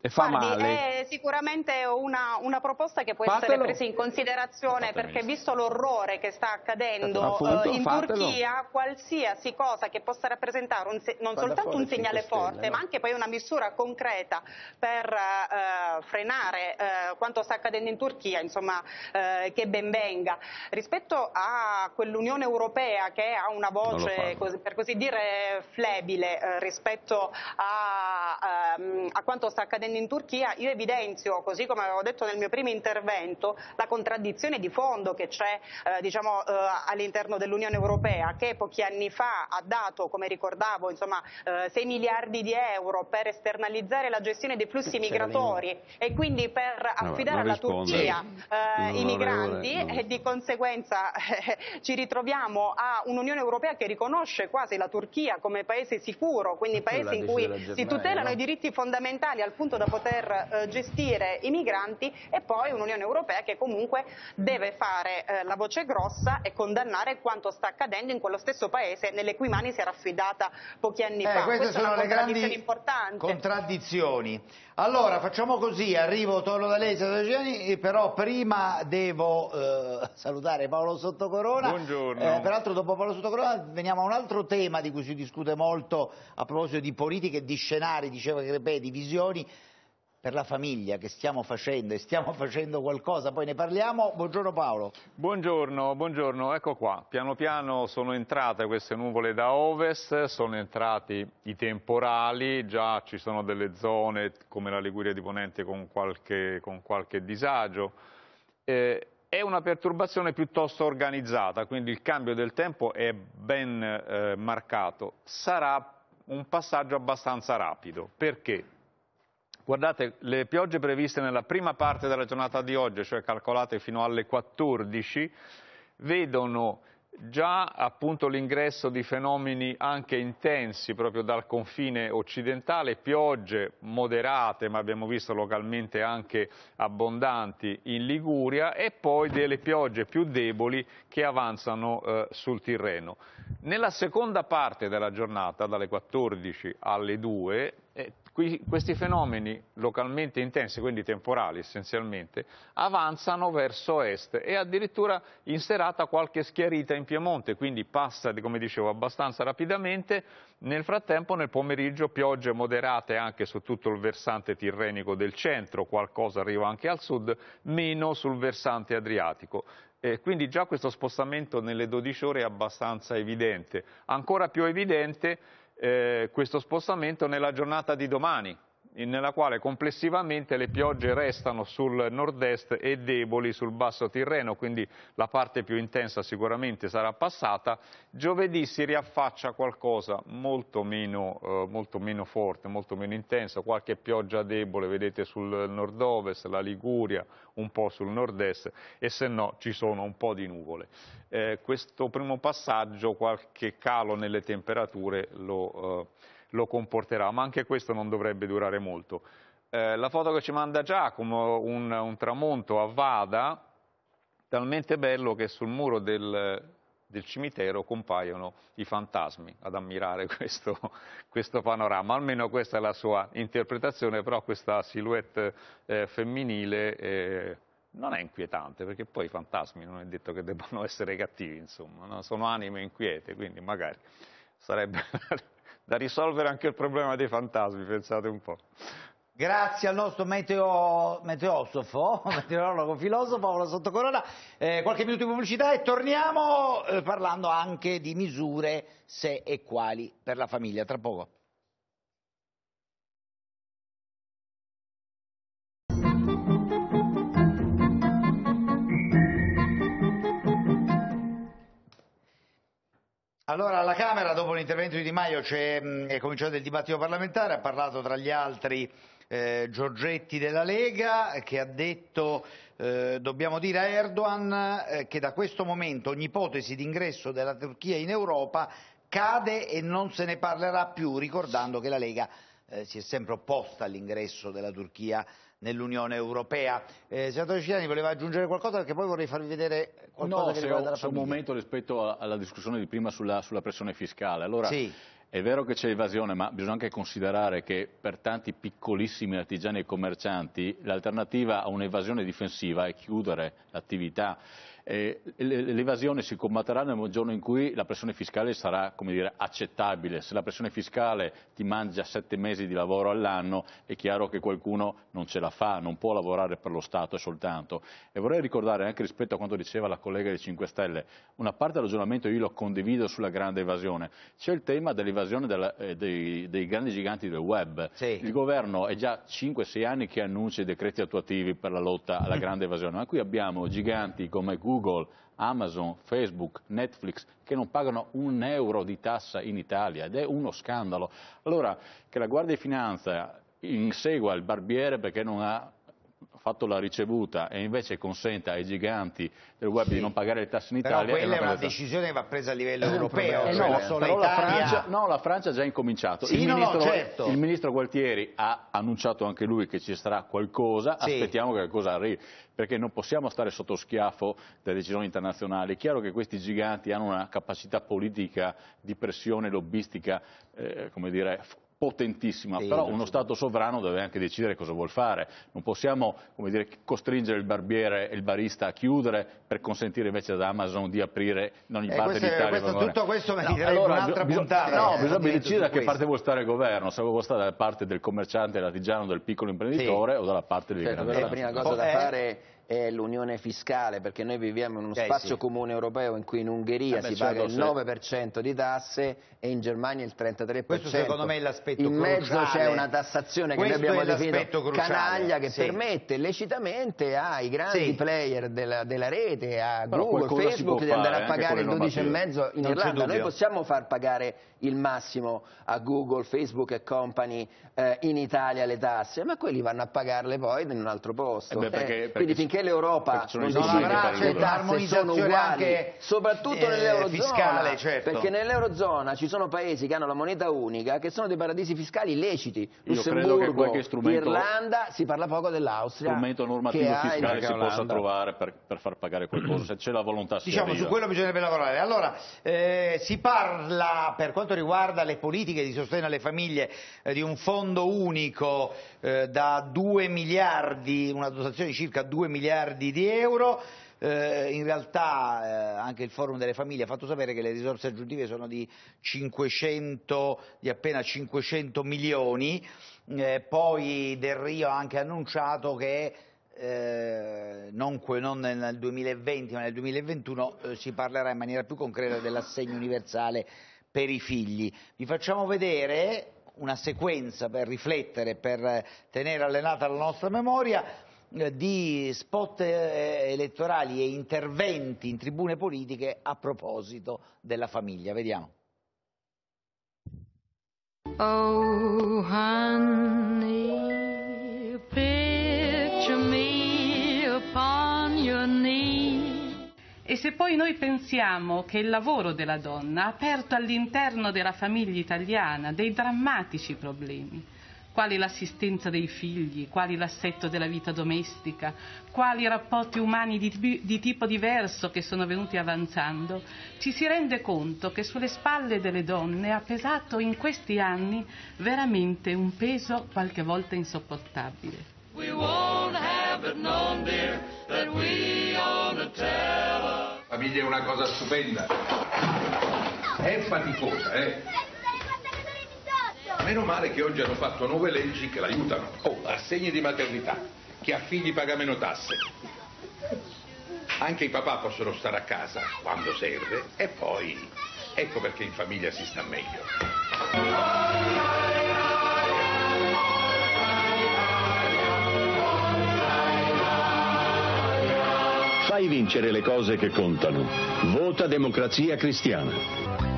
E fa Guardi, male. è sicuramente una, una proposta che può Fatelo. essere presa in considerazione Fatelo, perché visto l'orrore che sta accadendo Appunto, eh, in fatelo. Turchia, qualsiasi cosa che possa rappresentare un non Vada soltanto un segnale 5 Stelle, forte, no? ma anche poi una misura concreta per eh, frenare eh, quanto sta accadendo in Turchia, insomma, eh, che ben venga. Rispetto a quell'Unione Europea che ha una voce, così- per così dire, flebile eh, rispetto a, ehm, a quanto sta accadendo in Turchia, io evidenzio, così come avevo detto nel mio primo intervento, la contraddizione di fondo che c'è eh, diciamo, eh, all'interno dell'Unione Europea, che pochi anni fa ha dato, come ricordavo, insomma, eh, 6 miliardi di euro per esternalizzare la gestione dei flussi migratori e quindi per affidare alla. Turchia eh, i migranti non- e di conseguenza eh, ci ritroviamo a un'Unione Europea che riconosce quasi la Turchia come paese sicuro, quindi paese in cui si tutelano no? i diritti fondamentali al punto da poter eh, gestire i migranti e poi un'Unione Europea che comunque deve fare eh, la voce grossa e condannare quanto sta accadendo in quello stesso paese nelle cui mani si era affidata pochi anni Eh, fa. queste Questa è sono le grandi importante. contraddizioni. Allora, facciamo così, arrivo, torno da lei, senatore Gianni, eh, però prima devo eh, <laughs> salutare Paolo Sottocorona. Buongiorno. Eh, peraltro dopo Paolo Sottocorona veniamo a un altro tema di cui si discute molto a proposito di politica e di scenari, diceva Crepè, di visioni per la famiglia che stiamo facendo e stiamo <laughs> facendo qualcosa, poi ne parliamo. Buongiorno Paolo. Buongiorno, buongiorno, ecco qua. Piano piano sono entrate queste nuvole da ovest, sono entrati i temporali, già ci sono delle zone come la Liguria di Ponente con qualche, con qualche disagio. Eh, è una perturbazione piuttosto organizzata, quindi il cambio del tempo è ben eh, marcato. Sarà un passaggio abbastanza rapido. Perché? Guardate, le piogge previste nella prima parte della giornata di oggi, cioè calcolate fino alle 14, vedono già appunto l'ingresso di fenomeni anche intensi proprio dal confine occidentale, piogge moderate, ma abbiamo visto localmente anche abbondanti in Liguria e poi delle piogge più deboli che avanzano eh, sul Tirreno. Nella seconda parte della giornata, dalle 14 alle 2, eh, qui- questi fenomeni localmente intensi, quindi temporali essenzialmente, avanzano verso est e addirittura in serata qualche schiarita in Piemonte, quindi passa, come dicevo, abbastanza rapidamente. Nel frattempo, nel pomeriggio, piogge moderate anche su tutto il versante tirrenico del centro, qualcosa arriva anche al sud, meno sul versante adriatico. Eh, quindi già questo spostamento nelle 12 ore è abbastanza evidente. Ancora più evidente eh, questo spostamento nella giornata di domani, nella quale complessivamente le piogge restano sul nord-est e deboli sul basso Tirreno, quindi la parte più intensa sicuramente sarà passata. Giovedì si riaffaccia qualcosa molto meno, eh, molto meno forte, molto meno intenso, qualche pioggia debole, vedete sul nord-ovest, la Liguria, un po' sul nord-est e se no ci sono un po' di nuvole. Eh, questo primo passaggio, qualche calo nelle temperature lo, eh, lo comporterà, ma anche questo non dovrebbe durare molto. Eh, la foto che ci manda Giacomo, un, un tramonto a Vada, talmente bello che sul muro del, del cimitero compaiono i fantasmi ad ammirare <laughs> questo, questo panorama. Almeno questa è la sua interpretazione, però questa silhouette eh, femminile eh, non è inquietante, perché poi i fantasmi non è detto che debbano <laughs> essere cattivi, insomma, no? sono anime inquiete, quindi magari sarebbe <laughs> da risolvere anche il problema dei fantasmi, pensate un po'. Grazie al nostro meteo, meteosofo, <laughs> meteorologo filosofo, Paolo Sottocorona. Eh, qualche minuto di pubblicità e torniamo eh, parlando anche di misure se e quali per la famiglia. Tra poco. Allora, alla Camera, dopo l'intervento di Di Maio, è cominciato il dibattito parlamentare, ha parlato tra gli altri eh, Giorgetti della Lega che ha detto eh, dobbiamo dire a Erdogan eh, che da questo momento ogni ipotesi di ingresso della Turchia in Europa cade e non se ne parlerà più, ricordando che la Lega eh, si è sempre opposta all'ingresso della Turchia nell'Unione Europea. Eh, senatore Ciani voleva aggiungere qualcosa perché poi vorrei farvi vedere qualcosa no, che riguarda la famiglia. Un momento rispetto alla discussione di prima sulla, sulla pressione fiscale. Allora, sì. È vero che c'è evasione, ma bisogna anche considerare che per tanti piccolissimi artigiani e commercianti l'alternativa a un'evasione difensiva è chiudere l'attività eh, l'evasione si combatterà nel giorno in cui la pressione fiscale sarà dire, accettabile. Se la pressione fiscale ti mangia sette mesi di lavoro all'anno è chiaro che qualcuno non ce la fa, non può lavorare per lo Stato soltanto. E vorrei ricordare anche rispetto a quanto diceva la collega dei 5 Stelle, una parte del ragionamento io lo condivido sulla grande evasione. C'è il tema dell'evasione eh, dei, dei, grandi giganti del web. Sì. Il governo è già 5-6 anni che annuncia i decreti attuativi per la lotta alla <clears throat> grande evasione, ma qui abbiamo giganti come Google, Google, Amazon, Facebook, Netflix, che non pagano un euro di tassa in Italia ed è uno scandalo. Allora, che la Guardia di Finanza insegua il barbiere perché non ha fatto la ricevuta e invece consente ai giganti del web sì. di non pagare le tasse in Italia. Però quella è una, decisione che va presa a livello europeo. Eh, cioè no, la, però la, Francia, no, la Francia ha già incominciato. Sì, il, no, ministro, certo. il, ministro, Gualtieri ha annunciato anche lui che ci sarà qualcosa, sì. aspettiamo che qualcosa arrivi, perché non possiamo stare sotto schiaffo delle decisioni internazionali. È chiaro che questi giganti hanno una capacità politica di pressione lobbistica, eh, come dire, potentissima, sì, però uno Stato sovrano deve anche decidere cosa vuol fare. Non possiamo dire, costringere il barbiere e il barista a chiudere per consentire invece ad Amazon di aprire in ogni eh, parte d'Italia. Questo, tutto questo mi no, allora, un'altra puntata. No, bisogna decidere da che parte vuole stare il governo, se vuole stare dalla parte del commerciante, dell'artigiano, del piccolo imprenditore sì. o dalla parte del certo, grande. La prima cosa da fare è l'unione fiscale, perché noi viviamo in uno eh, spazio sì. comune europeo in cui in Ungheria eh si paga il 9% di tasse e in Germania il 33%. Questo secondo me è l'aspetto In mezzo c'è una tassazione che Questo noi abbiamo definito cruciale. canaglia che sì. permette lecitamente ai grandi sì. player della, della, rete, a Però Google, Facebook di andare a pagare il 12,5 in non Irlanda. Noi possiamo far pagare il massimo a Google, Facebook e company eh, in Italia le tasse, ma quelli vanno a pagarle poi in un altro posto. Eh beh, perché, perché Quindi finché l'Europa non decide che le tasse sono uguali, soprattutto eh, nell'Eurozona, fiscale, certo. perché nell'Eurozona ci sono paesi che hanno la moneta unica, che sono dei paradisi fiscali leciti. Lussemburgo, Irlanda, si parla poco dell'Austria. strumento normativo fiscale si possa trovare per, per, far pagare qualcosa, se c'è la volontà si Diciamo, arriva. su quello bisognerebbe lavorare. Allora, eh, si parla, per quanto riguarda le politiche di sostegno alle famiglie, eh, di un fondo unico eh, da 2 miliardi, una dotazione di circa 2 miliardi di euro. Eh, in realtà eh, anche il Forum delle Famiglie ha fatto sapere che le risorse aggiuntive sono di, 500, di appena 500 milioni, eh, poi Del Rio ha anche annunciato che eh, non, non, nel 2020 ma nel 2021 eh, si parlerà in maniera più concreta dell'assegno universale per i figli. Vi facciamo vedere una sequenza per riflettere, per tenere allenata la nostra memoria di spot eh, elettorali e interventi in tribune politiche a proposito della famiglia. Vediamo. Oh, honey, picture me upon your knee. E se poi noi pensiamo che il lavoro della donna ha aperto all'interno della famiglia italiana dei drammatici problemi, quali l'assistenza dei figli, quali l'assetto della vita domestica, quali rapporti umani di, di, tipo diverso che sono venuti avanzando, ci si rende conto che sulle spalle delle donne ha pesato in questi anni veramente un peso qualche volta insopportabile. Famiglia è una cosa stupenda. È faticosa, eh? Meno male che oggi hanno fatto nuove leggi che l'aiutano. Oh, assegni di maternità, chi ha figli paga meno tasse. Anche i papà possono stare a casa quando serve e poi ecco perché in famiglia si sta meglio. Fai vincere le cose che contano. Vota Democrazia Cristiana.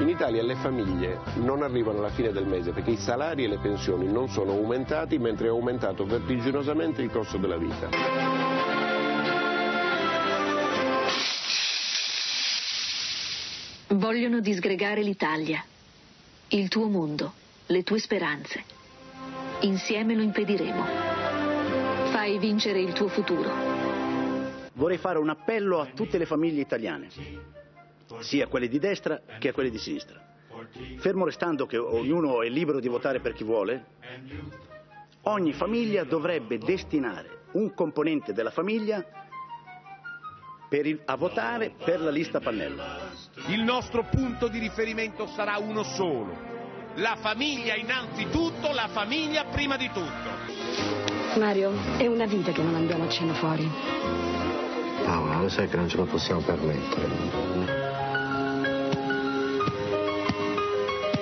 In Italia le famiglie non arrivano alla fine del mese perché i salari e le pensioni non sono aumentati mentre è aumentato vertiginosamente il costo della vita. Vogliono disgregare l'Italia, il tuo mondo, le tue speranze. Insieme lo impediremo. Fai vincere il tuo futuro vorrei fare un appello a tutte le famiglie italiane, sia quelle di destra che a quelle di sinistra. Fermo restando che ognuno è libero di votare per chi vuole, ogni famiglia dovrebbe destinare un componente della famiglia il, a votare per la lista pannello. Il nostro punto di riferimento sarà uno solo. La famiglia innanzitutto, la famiglia prima di tutto. Mario, è una vita che non andiamo a cena fuori. Paola, lo sai che non ce lo possiamo permettere.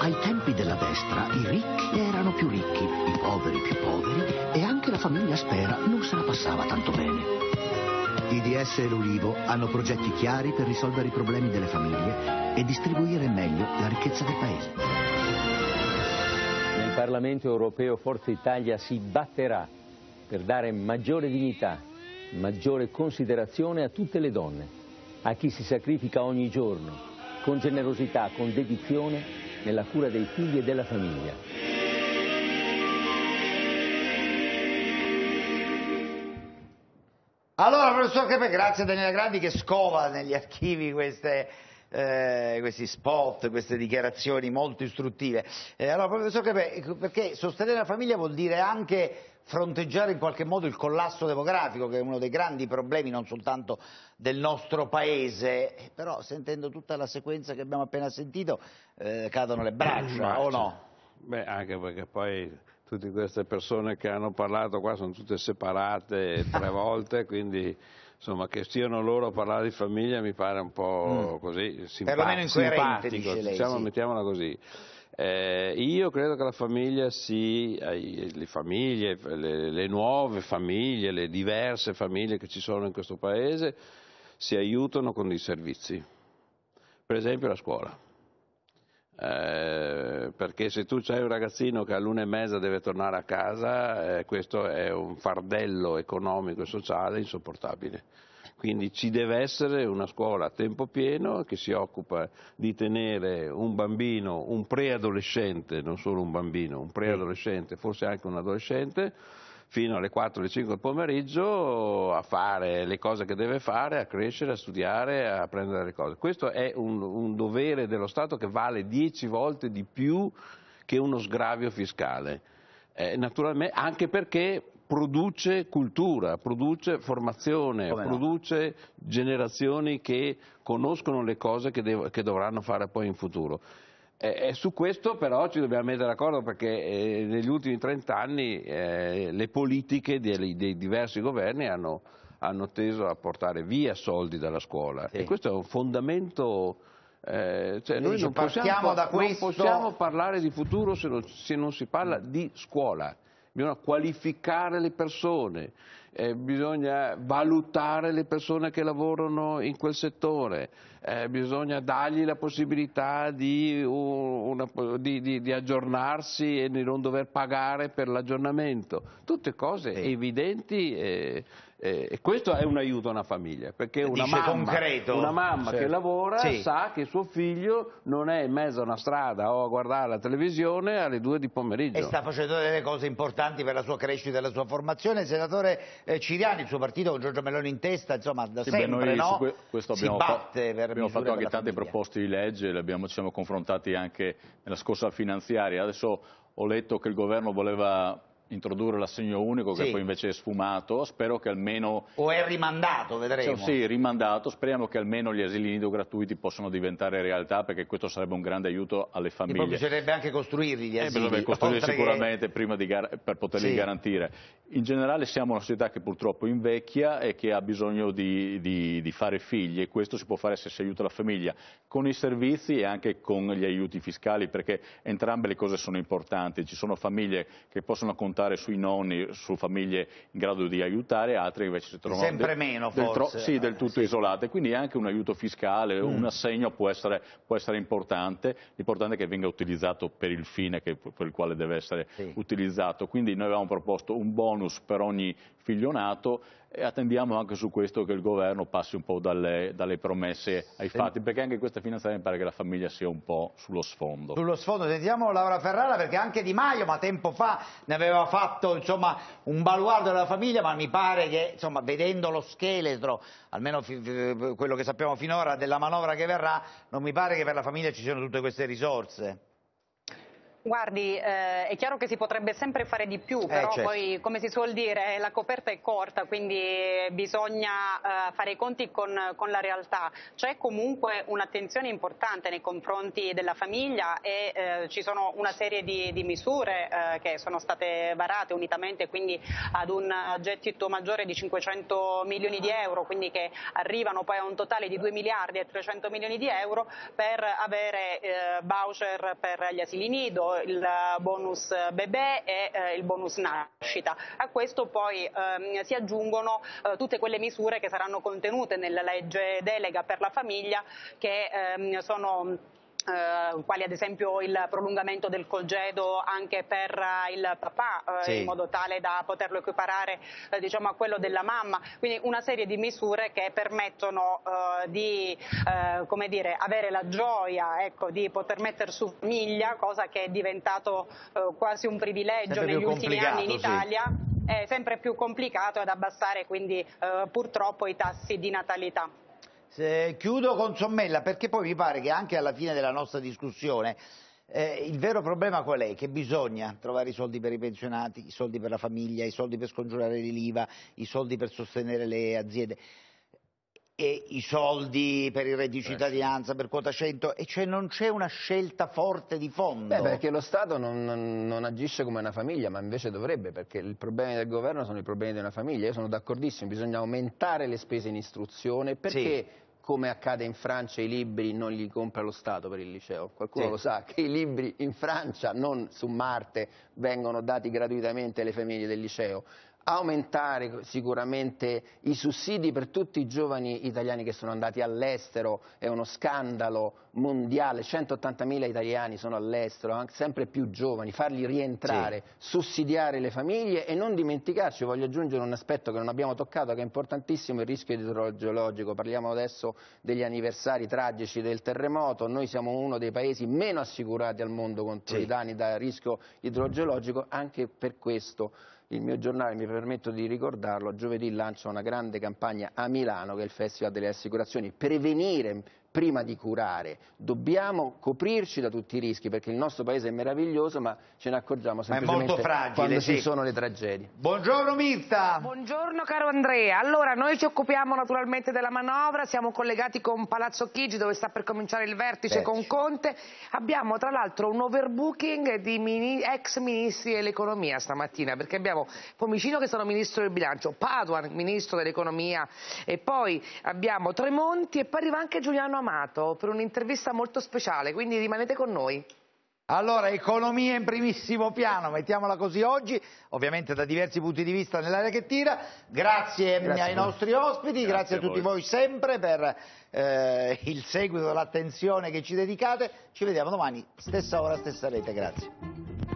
Ai tempi della destra i ricchi erano più ricchi, i poveri più poveri e anche la famiglia Spera non se la passava tanto bene. I DS e l'Ulivo hanno progetti chiari per risolvere i problemi delle famiglie e distribuire meglio la ricchezza del paese. Nel Parlamento europeo Forza Italia si batterà per dare maggiore dignità maggiore considerazione a tutte le donne, a chi si sacrifica ogni giorno, con generosità, con dedizione, nella cura dei figli e della famiglia. Allora, professor Crepe, grazie a Daniela Grandi che scova negli archivi queste, eh, questi spot, queste dichiarazioni molto istruttive. Eh, allora, professor Crepe, perché sostenere la famiglia vuol dire anche fronteggiare in qualche modo il collasso demografico che è uno dei grandi problemi non soltanto del nostro paese, però sentendo tutta la sequenza che abbiamo appena sentito eh, cadono le braccia o no? Beh, anche perché poi tutte queste persone che hanno parlato qua sono tutte separate tre <laughs> volte, quindi insomma che siano loro a parlare di famiglia mi pare un po' mm. così simpatico, Perlomeno incoerente, dice lei, diciamo, sì. mettiamola così. Eh, io credo che la famiglia si, eh, le famiglie, le, le, nuove famiglie, le diverse famiglie che ci sono in questo paese si aiutano con dei servizi, per esempio la scuola. Eh, perché se tu hai un ragazzino che all'una e mezza deve tornare a casa, eh, questo è un fardello economico e sociale insopportabile. Quindi ci deve essere una scuola a tempo pieno che si occupa di tenere un bambino, un preadolescente, non solo un bambino, un preadolescente, forse anche un adolescente, fino alle 4 alle 5 del pomeriggio a fare le cose che deve fare, a crescere, a studiare, a prendere le cose. Questo è un, un dovere dello Stato che vale 10 volte di più che uno sgravio fiscale. Eh, naturalmente, anche perché produce cultura, produce formazione, Come produce no? generazioni che conoscono le cose che, dev- che dovranno fare poi in futuro. Eh, su questo però ci dobbiamo mettere d'accordo perché eh, negli ultimi 30 anni eh, le politiche dei, dei diversi governi hanno, hanno, teso a portare via soldi dalla scuola sì. e questo è un fondamento eh, cioè noi non possiamo, non possiamo, parlare di futuro se non, se non si parla di scuola bisogna qualificare le persone, eh, bisogna valutare le persone che lavorano in quel settore, eh, bisogna dargli la possibilità di, una, di, di, di, aggiornarsi e di non dover pagare per l'aggiornamento. Tutte cose evidenti. Eh, eh, e questo è un aiuto a una famiglia, perché una mamma, una mamma certo. che lavora sì. sa che suo figlio non è in mezzo a una strada o a guardare la televisione alle due di pomeriggio. E sta facendo delle cose importanti per la sua crescita e la sua formazione. Il senatore eh, Ciriani, il suo partito con Giorgio Meloni in testa, insomma, da sì, sempre beh, no? que questo abbiamo, fa abbiamo fatto anche tante famiglia. proposte di legge, le abbiamo, ci siamo confrontati anche nella scorsa finanziaria. Adesso ho letto che il governo voleva introdurre l'assegno unico che Sì. poi invece è sfumato, spero che almeno... O è rimandato, vedremo. Cioè, sì, rimandato, speriamo che almeno gli asili nido gratuiti possano diventare realtà perché questo sarebbe un grande aiuto alle E famiglie. bisognerebbe anche costruirli gli Eh, asili. costruire oltre che- sicuramente prima di gar- per poterli Sì. garantire. In generale siamo una società che purtroppo invecchia e che ha bisogno di, di- di fare figli e questo si può fare se si aiuta la famiglia con i servizi e anche con gli aiuti fiscali perché entrambe le cose sono importanti. Ci sono famiglie che possono contare sui nonni, su famiglie in grado di aiutare, altre invece si trovano Sempre del- meno, del forse. sì, del tutto isolate. Quindi anche un aiuto fiscale, Mm. un assegno può essere, può essere importante. L'importante è che venga utilizzato per il fine che- per il quale deve essere utilizzato. Quindi noi avevamo proposto un bonus per ogni figlio nato e attendiamo anche su questo che il governo passi un po' dalle, dalle promesse ai fatti, perché anche questa finanziaria mi pare che la famiglia sia un po' sullo sfondo. Sullo sfondo sentiamo Laura Ferrara perché anche Di Maio, ma tempo fa ne aveva fatto insomma, un baluardo della famiglia, ma mi pare che insomma, vedendo lo scheletro, almeno quello che sappiamo finora della manovra che verrà, non mi pare che per la famiglia ci siano tutte queste risorse. Guardi, eh, è chiaro che si potrebbe sempre fare di più, però certo. poi, come si suol dire, la coperta è corta, quindi bisogna eh, fare i conti con, con la realtà. C'è comunque un'attenzione importante nei confronti della famiglia e eh, ci sono una serie di, di misure eh, che sono state varate unitamente quindi ad un gettito maggiore di 500 milioni di euro, quindi che arrivano poi a un totale di 2 miliardi e 300 milioni di euro per avere eh, voucher per gli asili nido, il bonus bebè e eh, il bonus nascita. A questo poi ehm, si aggiungono eh, tutte quelle misure che saranno contenute nella legge delega per la famiglia che ehm, sono eh, quali ad esempio il prolungamento del congedo anche per eh, il papà eh, Sì. in modo tale da poterlo equiparare eh, diciamo, a quello della mamma, quindi una serie di misure che permettono eh, di eh, come dire, avere la gioia ecco, di poter mettere su famiglia, cosa che è diventato quasi un privilegio negli ultimi anni in complicato, sì. Italia. È sempre più complicato ad abbassare quindi purtroppo i tassi di natalità. Se- chiudo con Sommella perché poi mi pare che anche alla fine della nostra discussione eh, il vero problema qual è? Che bisogna trovare i soldi per i pensionati, i soldi per la famiglia, i soldi per scongiurare l'IVA, i soldi per sostenere le aziende e i soldi per il reddito di cittadinanza, per quota 100 e cioè non c'è una scelta forte di fondo. Beh, perché lo Stato non, non- non agisce come una famiglia, ma invece dovrebbe, perché i problemi del governo sono i problemi di una famiglia. Io sono d'accordissimo, bisogna aumentare le spese in istruzione, perché come accade in Francia i libri non li compra lo Stato per il liceo? Qualcuno Sì. lo sa che i libri in Francia, non su Marte, vengono dati gratuitamente alle famiglie del liceo. Aumentare sicuramente i sussidi per tutti i giovani italiani che sono andati all'estero. È uno scandalo mondiale, 180.000 italiani sono all'estero, sempre più giovani, farli rientrare, sussidiare le famiglie e non dimenticarci, voglio aggiungere un aspetto che non abbiamo toccato che è importantissimo, il rischio idrogeologico, parliamo adesso degli anniversari tragici del terremoto, noi siamo uno dei paesi meno assicurati al mondo contro Sì. i danni da rischio idrogeologico, anche per questo il mio giornale, mi permetto di ricordarlo, giovedì lancia una grande campagna a Milano che è il Festival delle Assicurazioni, prevenire prima di curare, dobbiamo coprirci da tutti i rischi perché il nostro paese è meraviglioso ma ce ne accorgiamo semplicemente molto fragile, quando sì. ci sono le tragedie. Buongiorno Mirta! Buongiorno caro Andrea, allora noi ci occupiamo naturalmente della manovra, siamo collegati con Palazzo Chigi dove sta per cominciare il vertice Vertice. con Conte, abbiamo tra l'altro un overbooking di mini- ex ministri dell'economia stamattina perché abbiamo Pomicino che sono ministro del bilancio, Paduan ministro dell'economia e poi abbiamo Tremonti e poi arriva anche Giuliano Amato per un'intervista molto speciale, quindi rimanete con noi. Allora, economia in primissimo piano, mettiamola così oggi, ovviamente da diversi punti di vista nell'area che tira. Grazie, Grazie ai nostri ospiti, grazie, Grazie a a tutti voi. voi sempre per eh, il seguito, l'attenzione che ci dedicate. Ci vediamo domani, stessa ora, stessa rete, grazie.